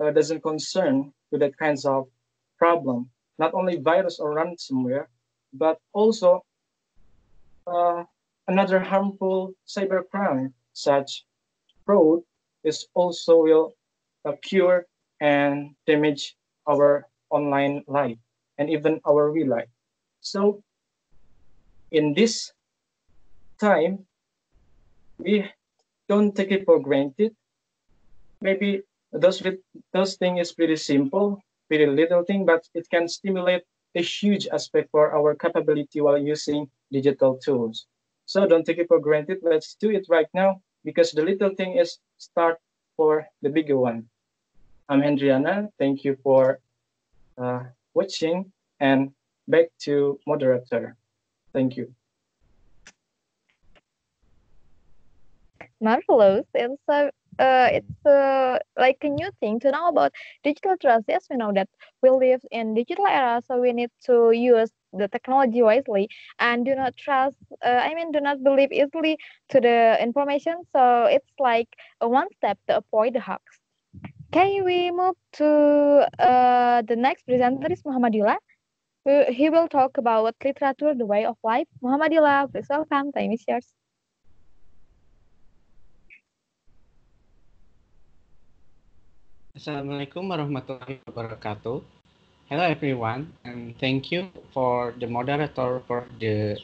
uh, doesn't concern with that kinds of problem, not only virus or ransomware, but also uh, another harmful cybercrime such fraud is also will occur and damage our online life and even our real life. So in this time, we don't take it for granted. Maybe those those thing is pretty simple, pretty little thing, but it can stimulate a huge aspect for our capability while using digital tools. So don't take it for granted. Let's do it right now because the little thing is start for the bigger one. I'm Hendriyana. Thank you for uh, watching and back to moderator. Thank you. Marvelous. It's a, uh, it's a, like a new thing to know about digital trust. Yes, we know that we live in digital era, so we need to use the technology wisely and do not trust. Uh, I mean, do not believe easily to the information. So it's like a one step to avoid the hoax. Can we move to uh, the next presenter is Muhammad Yula. He will talk about literature, the way of life. Muhammad Yula, please welcome. Time is yours. Assalamualaikum warahmatullahi wabarakatuh. Hello everyone, and thank you for the moderator for the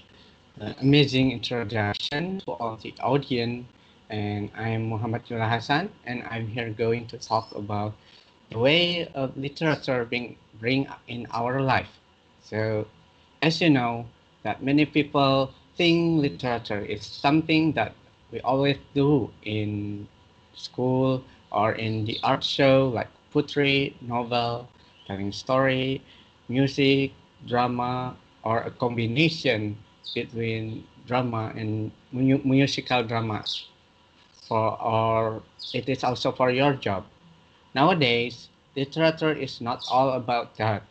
uh, amazing introduction to all the audience and I'm Muhammad Yula Hasan, and I'm here going to talk about the way of literature being bring in our life. So, as you know, that many people think literature is something that we always do in school or in the art show like poetry, novel, telling story, music, drama, or a combination between drama and mu musical dramas for or it is also for your job. Nowadays literature is not all about that.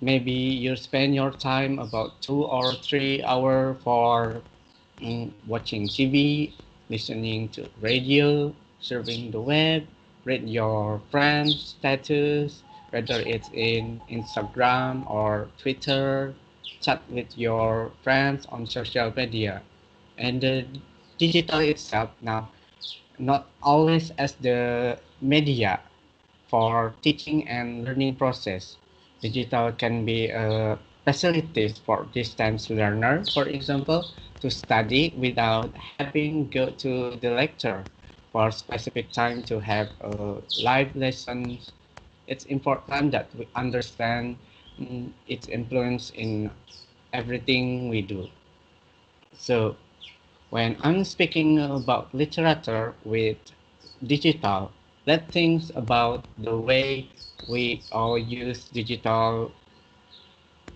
Maybe you spend your time about two or three hours for um, watching tv listening to radio surfing the web read your friends status whether it's in instagram or twitter chat with your friends on social media. And the digital itself now not always as the media for teaching and learning process. Digital can be a facility for distance learner, for example, to study without having go to the lecture for specific time to have a live lessons. It's important that we understand mm, its influence in everything we do. So when I'm speaking about literature with digital, let's think about the way we all use digital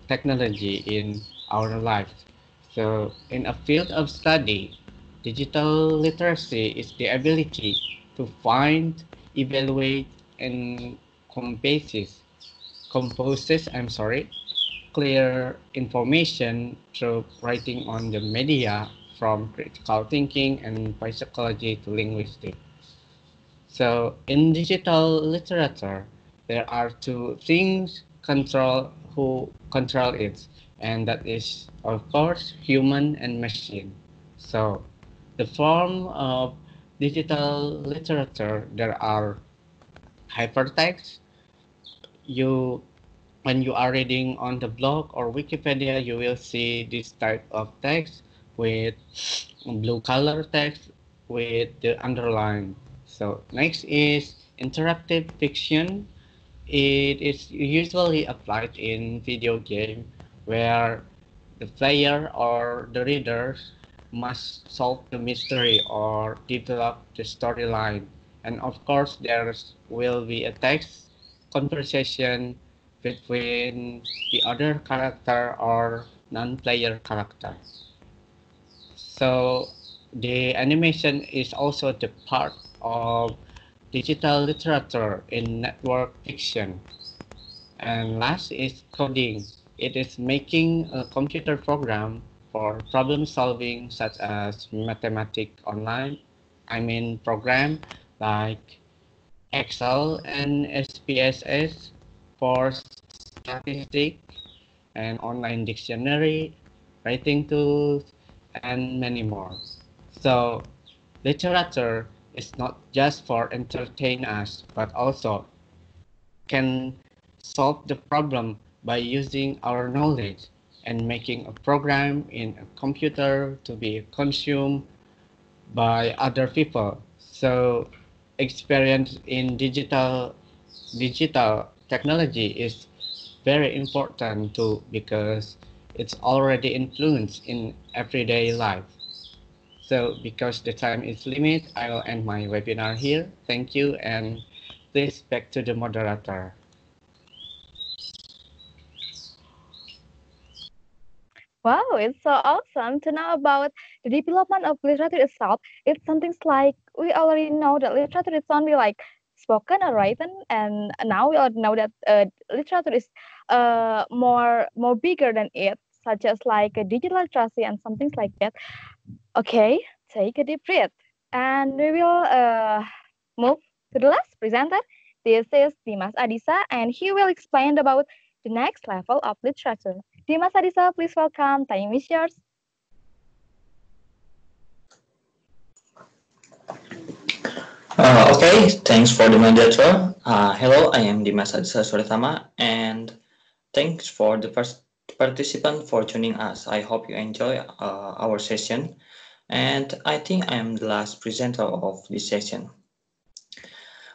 technology in our lives. So in a field of study, digital literacy is the ability to find, evaluate, and composes, composes, I'm sorry, clear information through writing on the media from critical thinking and psychology to linguistics. So in digital literature, there are two things control who control it, and that is of course human and machine. So the form of digital literature, there are hypertext. You when you are reading on the blog or Wikipedia, you will see this type of text with blue color text with the underline. So next is interactive fiction. It is usually applied in video game where the player or the readers must solve the mystery or develop the storyline. And of course, there will be a text conversation between the other character or non-player character. So the animation is also the part of digital literature in network fiction. And last is coding. It is making a computer program for problem solving such as mathematics online. I mean program like Excel and SPSS for statistics and online dictionary, writing tools, and many more. So literature is not just for entertain us, but also can solve the problem by using our knowledge and making a program in a computer to be consumed by other people. So experience in digital digital technology is very important too because it's already influenced in everyday life. So because the time is limited, I will end my webinar here. Thank you and please back to the moderator. Wow, it's so awesome to know about the development of literature itself. It's something like we already know that literature is only like spoken or written and now we all know that uh, literature is uh, more more bigger than it such as like a digital literacy and some things like that. Okay take a deep breath and we will uh, move to the last presenter. This is Dimas Adisa and he will explain about the next level of literature Dimas Adisa please welcome time is yours Uh, okay, thanks for the moderator. Uh, hello, I am Dimas Adisa Suryatama, and thanks for the first participant for joining us. I hope you enjoy uh, our session, and I think I am the last presenter of this session.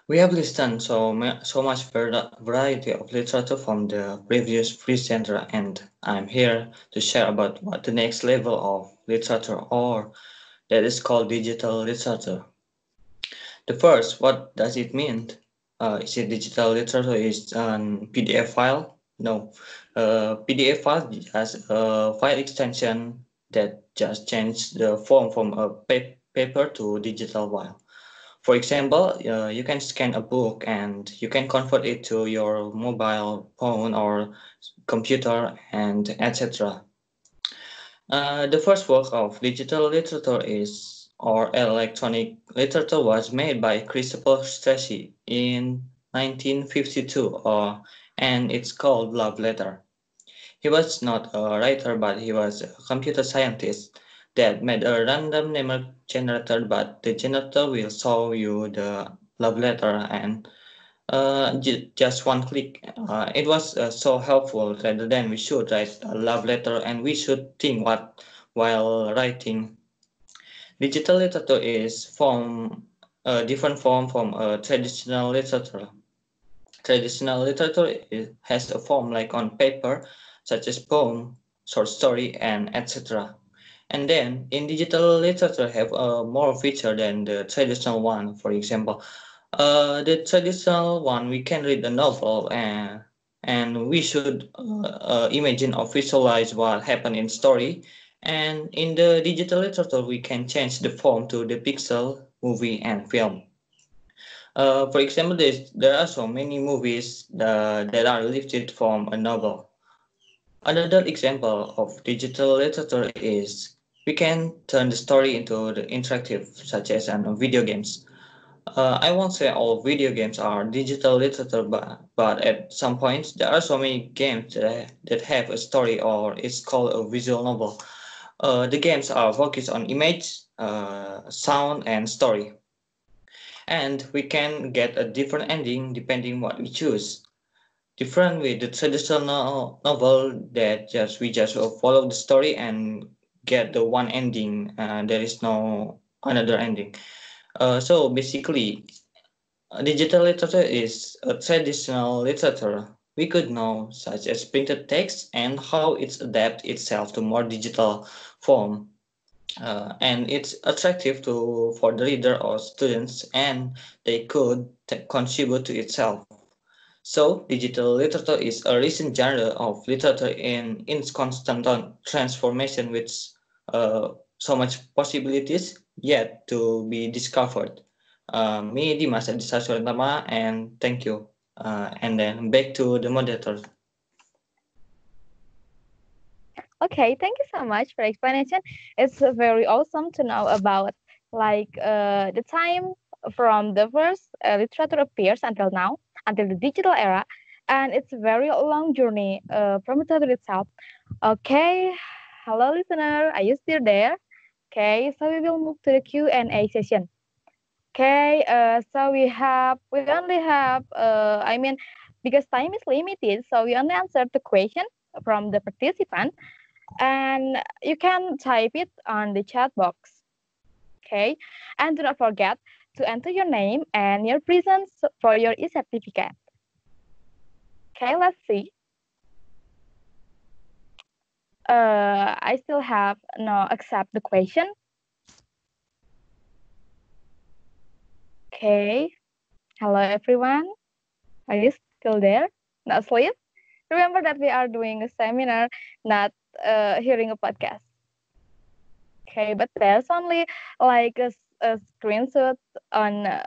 We have listened so, so much variety of literature from the previous presenter, and I'm here to share about what the next level of literature or that is called digital literature. The first, what does it mean? Uh, is it digital literature is a PDF file? No, uh, PDF file has a file extension that just change the form from a paper to digital file. For example, uh, you can scan a book and you can convert it to your mobile phone or computer and etc. Uh, the first work of digital literature is or electronic literature was made by Christopher Strachey in 1952 or, and it's called Love Letter. He was not a writer, but he was a computer scientist that made a random number generator, but the generator will show you the love letter and uh, just one click. Uh, it was uh, so helpful rather than we should write a love letter and we should think what while writing. Digital literature is from a different form from a traditional literature. Traditional literature has a form like on paper, such as poem, short story, and etc. And then in digital literature have a more feature than the traditional one. For example, uh, the traditional one we can read a novel and and we should uh, uh, imagine or visualize what happened in story. And in the digital literature, we can change the form to the pixel, movie, and film. Uh, for example, there are so many movies that, that are lifted from a novel. Another example of digital literature is we can turn the story into the interactive, such as um, video games. Uh, I won't say all video games are digital literature, but, but at some points there are so many games that, that have a story or it's called a visual novel. Uh, the games are focused on image, uh, sound, and story. And we can get a different ending depending what we choose different with the traditional novel that just we just follow the story and get the one ending uh, there is no another ending. Uh, so basically digital literature is a traditional literature. We could know such as printed text and how it's adapt itself to more digital form. Uh, and it's attractive to for the reader or students and they could contribute to itself so, digital literature is a recent genre of literature in, in constant transformation with uh, so much possibilities yet to be discovered. Uh, me, Dimas and thank you. Uh, and then back to the moderator. Okay, thank you so much for explanation. It's very awesome to know about like uh, the time from the first uh, literature appears until now until the digital era, and it's a very long journey uh, from the title itself. Okay, hello listener, are you still there? Okay, so we will move to the Q&A session. Okay, uh, so we have, we only have, uh, I mean, because time is limited, so we only answer the question from the participant, and you can type it on the chat box. Okay, and do not forget to enter your name and your presence for your e-certificate. Okay, let's see. Uh, I still have no accept the question. Okay. Hello, everyone. Are you still there? Not asleep? Remember that we are doing a seminar, not uh, hearing a podcast. Okay, but there's only like a a screenshot on uh,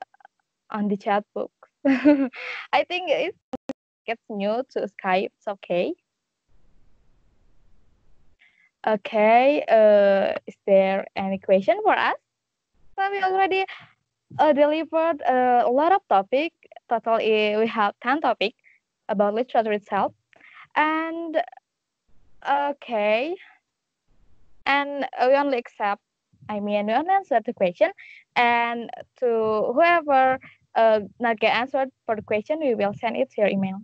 on the chat book. I think it gets new to Skype. It's okay. Okay. Uh, is there any question for us? So we already uh, delivered a lot of topic. Totally, we have ten topic about literature itself, and okay, and we only accept I mean, only answer the question, and to whoever uh, not get answered for the question, we will send it to your email.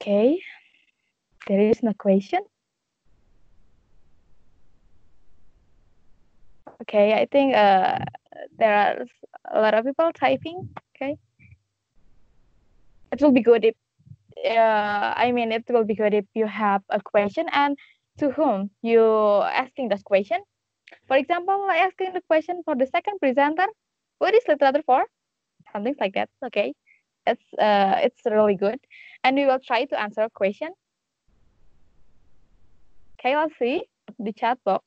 Okay, there is no question. Okay, I think uh, there are a lot of people typing. Okay, it will be good if uh, I mean it will be good if you have a question and to whom you asking this question. For example, asking the question for the second presenter, what is literature for? Something like that. Okay, it's uh, it's really good, and we will try to answer a question. Okay, let's see the chat box.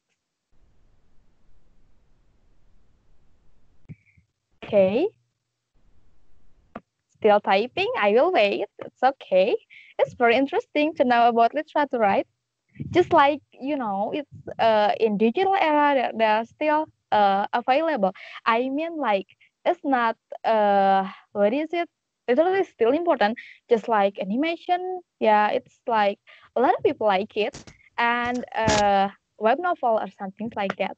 Okay. Still typing. I will wait. It's okay. It's very interesting to know about literature, right? Just like you know, it's uh, in digital era they they are still uh, available. I mean, like it's not uh, what is it? Literally still important. Just like animation, yeah, it's like a lot of people like it, and uh, web novel or something like that.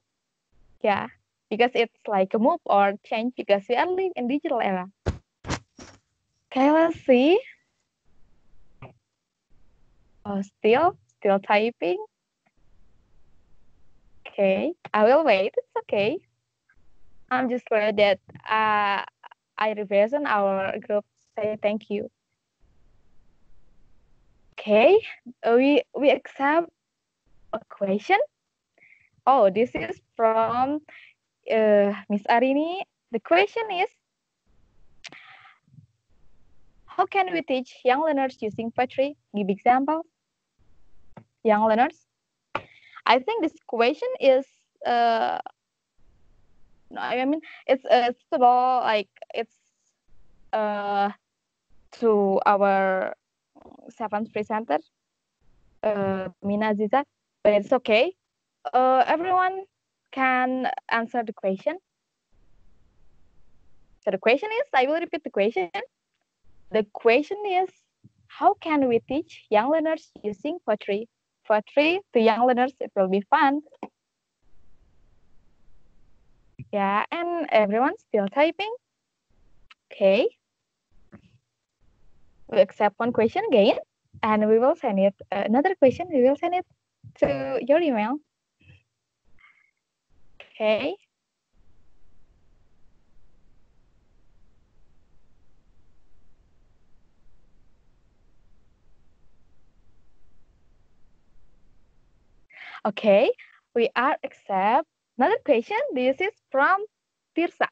Yeah because it's like a move or change because we are living in digital era. Okay, let's see. Oh, still, still typing. Okay, I will wait. It's okay. I'm just glad that uh, I represent our group. Say thank you. Okay, we we accept a question. Oh, this is from uh, Miss Arini, the question is, how can we teach young learners using poetry? Give examples. Young learners. I think this question is, uh, I mean, it's uh, suitable, like it's uh, to our seventh presenter, uh, Mina Azizah, but it's okay. Uh, everyone can answer the question. So the question is, I will repeat the question. The question is, how can we teach young learners using poetry? Poetry to young learners, it will be fun. Yeah, and everyone still typing. Okay. We accept one question again, and we will send it, another question, we will send it to your email. Okay. Okay, we are accept another question. This is from Tirsa.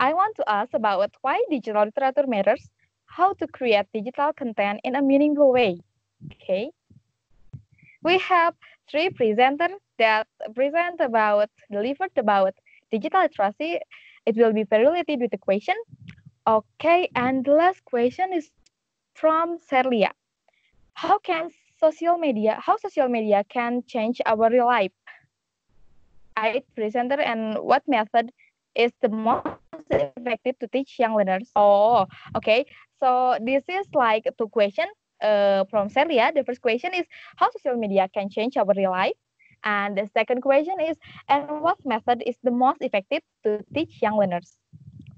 I want to ask about why digital literature matters, how to create digital content in a meaningful way. Okay. We have three presenters that present about, delivered about digital literacy. It will be very related with the question. Okay, and the last question is from Serlia. How can social media, how social media can change our real life? I presenter and what method is the most effective to teach young learners? Oh, okay. So this is like two questions uh, from Celia. The first question is how social media can change our real life. And the second question is, and what method is the most effective to teach young learners?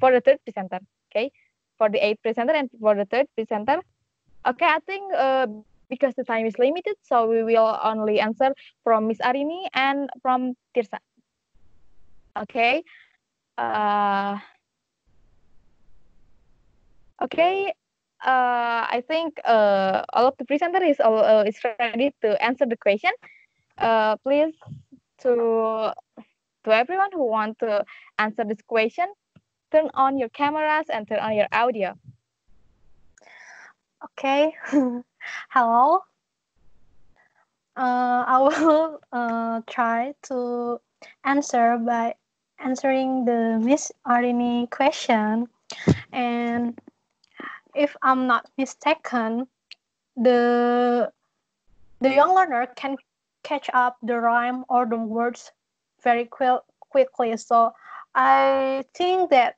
For the third presenter, okay? For the eighth presenter and for the third presenter, okay, I think uh, because the time is limited, so we will only answer from Miss Arini and from Tirsa. Okay. Uh, okay, uh, I think uh, all of the presenter is uh, is ready to answer the question. Uh, please, to to everyone who want to answer this question, turn on your cameras and turn on your audio. Okay. Hello. Uh, I will uh, try to answer by answering the Miss Arini question. And if I'm not mistaken, the the young learner can catch up the rhyme or the words very quick, quickly. So I think that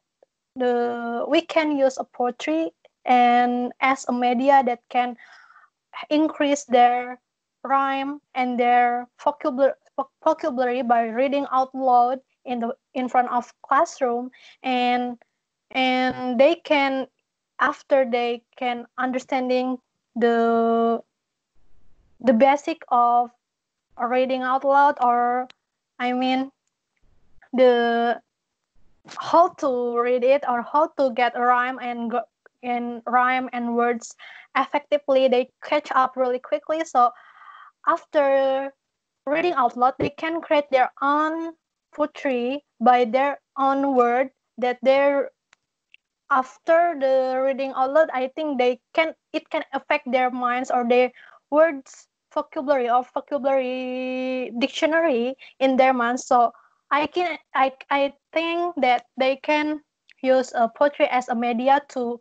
the we can use a poetry and as a media that can increase their rhyme and their vocabulary, by reading out loud in the in front of classroom and and they can after they can understanding the the basic of reading out loud or i mean the how to read it or how to get a rhyme and and rhyme and words effectively they catch up really quickly. So after reading out loud, they can create their own poetry by their own word that they're after the reading out loud i think they can it can affect their minds or their words vocabulary or vocabulary dictionary in their minds. So i can i i think that they can use a poetry as a media to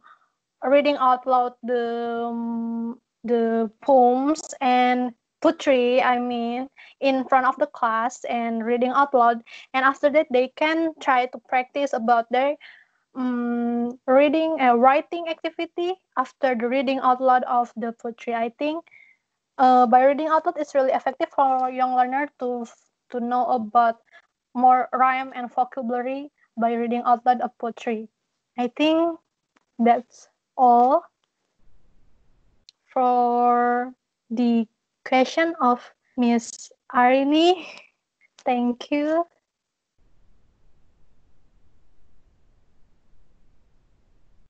reading out loud the um, the poems and poetry i mean in front of the class and reading out loud and after that they can try to practice about their um, reading and writing activity after the reading out loud of the poetry. I think uh, by reading out loud, it's really effective for young learner to to know about more rhyme and vocabulary by reading out loud of poetry. I think that's all for the question of Miss Arini. Thank you.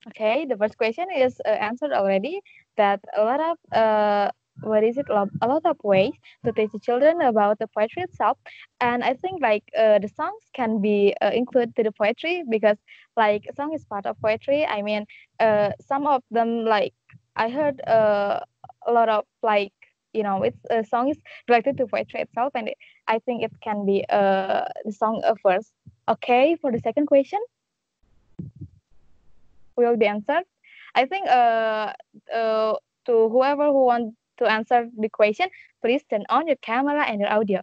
Okay, the first question is uh, answered already. That a lot of uh, what is it? A lot of ways to teach the children about the poetry itself, and I think like uh, the songs can be uh, included to the poetry because like song is part of poetry. I mean, uh, some of them like I heard uh, a lot of like you know it's a song is related to poetry itself, and it, I think it can be uh, the song of first. Okay, for the second question will be answered. I think uh, uh, to whoever who want to answer the question, please turn on your camera and your audio.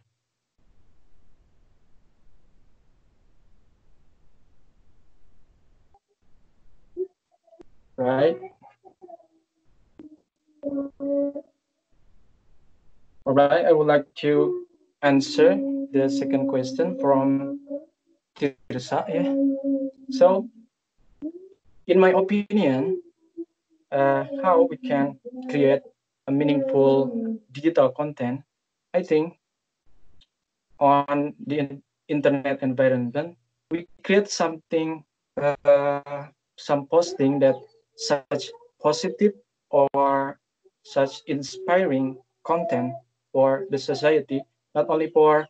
Right. All right, I would like to answer the second question from Tirsa. Yeah. So in my opinion, uh, how we can create meaningful digital content, I think on the internet environment, we create something, uh, some posting that such positive or such inspiring content for the society, not only for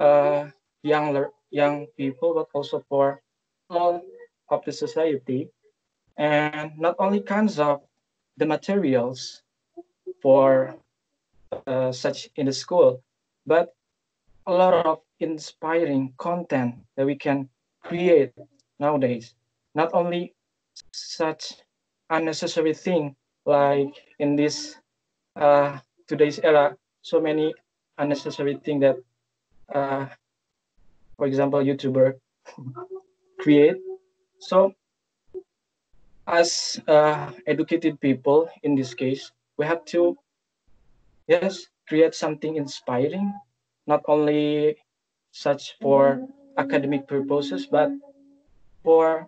uh, young young people, but also for all of the society. And not only kinds of the materials for uh, such in the school, but a lot of inspiring content that we can create nowadays. Not only such unnecessary thing like in this uh, today's era, so many unnecessary thing that, uh, for example, YouTuber create. So as uh, educated people in this case, we have to, yes, create something inspiring, not only such for academic purposes, but for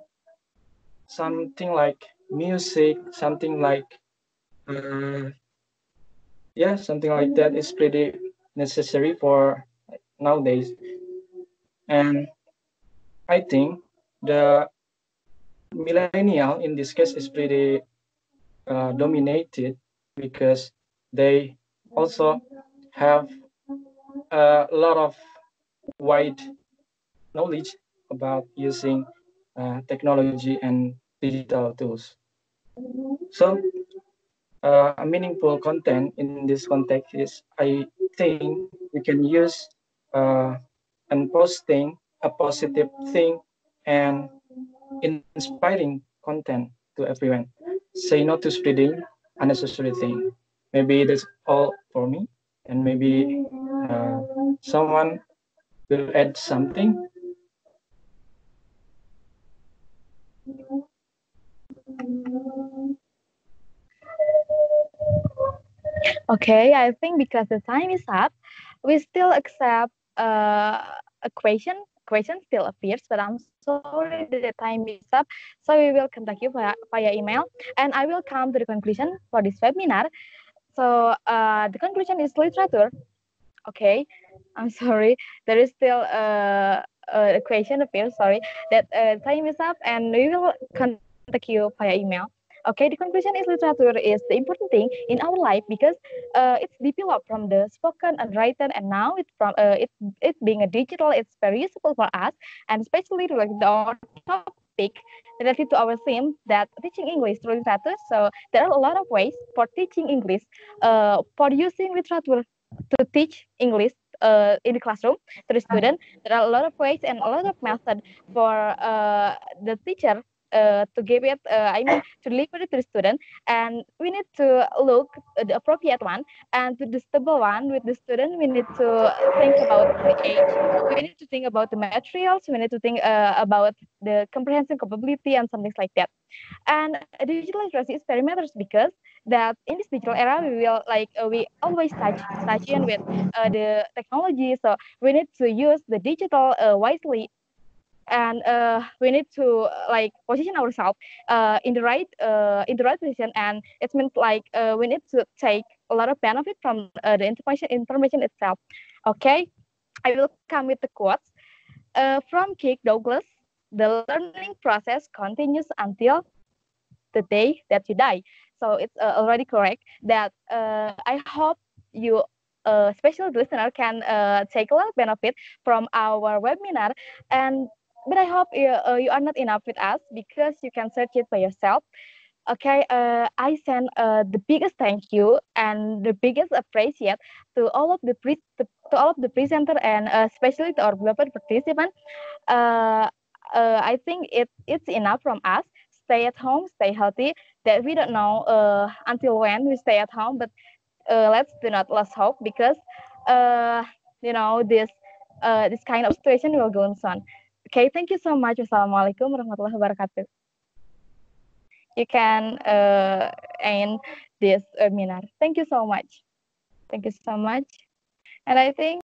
something like music, something like, uh, yeah, something like that is pretty necessary for nowadays. And I think the millennial in this case is pretty uh, dominated because they also have a lot of wide knowledge about using uh, technology and digital tools. So uh, a meaningful content in this context is I think we can use uh, and posting a positive thing and inspiring content to everyone. Say no to spreading unnecessary thing. Maybe that's all for me, and maybe uh, someone will add something. Okay, I think because the time is up, we still accept uh, a question. Question still appears, but I'm sorry the time is up. So we will contact you via, via email and I will come to the conclusion for this webinar. So uh, the conclusion is literature. Okay, I'm sorry. There is still a, a question appears, sorry, that uh, time is up and we will contact you via email. Okay, the conclusion is literature is the important thing in our life because uh, it's developed from the spoken and written, and now it's from uh, it it being a digital. It's very useful for us, and especially related to topic related to our theme that teaching English through literature. So there are a lot of ways for teaching English, uh, for using literature to teach English uh, in the classroom to the student. There are a lot of ways and a lot of methods for uh, the teacher uh, to give it, uh, I mean, to deliver it to the student. And we need to look the appropriate one and to the stable one with the student. We need to think about the age. We need to think about the materials. We need to think uh, about the comprehension capability and some things like that. And digital literacy is very matters because that in this digital era we will like uh, we always touch touch in with uh, the technology so we need to use the digital uh, wisely and uh, we need to like position ourselves uh, in the right uh, in the right position. And it means like uh, we need to take a lot of benefit from uh, the information information itself. Okay? I will come with the quotes. Uh, from Kirk Douglas the learning process continues until the day that you die. So it's uh, already correct that uh, I hope you uh, special listener can uh, take a lot of benefit from our webinar. And but I hope you, uh, you are not enough with us because you can search it by yourself. Okay, uh, I send uh, the biggest thank you and the biggest appreciate to all of the pre- to, all of the presenter and uh, especially to our beloved participant. Uh, uh, I think it it's enough from us. Stay at home, stay healthy. That we don't know until when we stay at home, but let's do not lose hope because you know this this kind of situation will go on. Okay, thank you so much. Wassalamualaikum warahmatullahi wabarakatuh. You can uh, end this webinar. Thank you so much. Thank you so much. And I think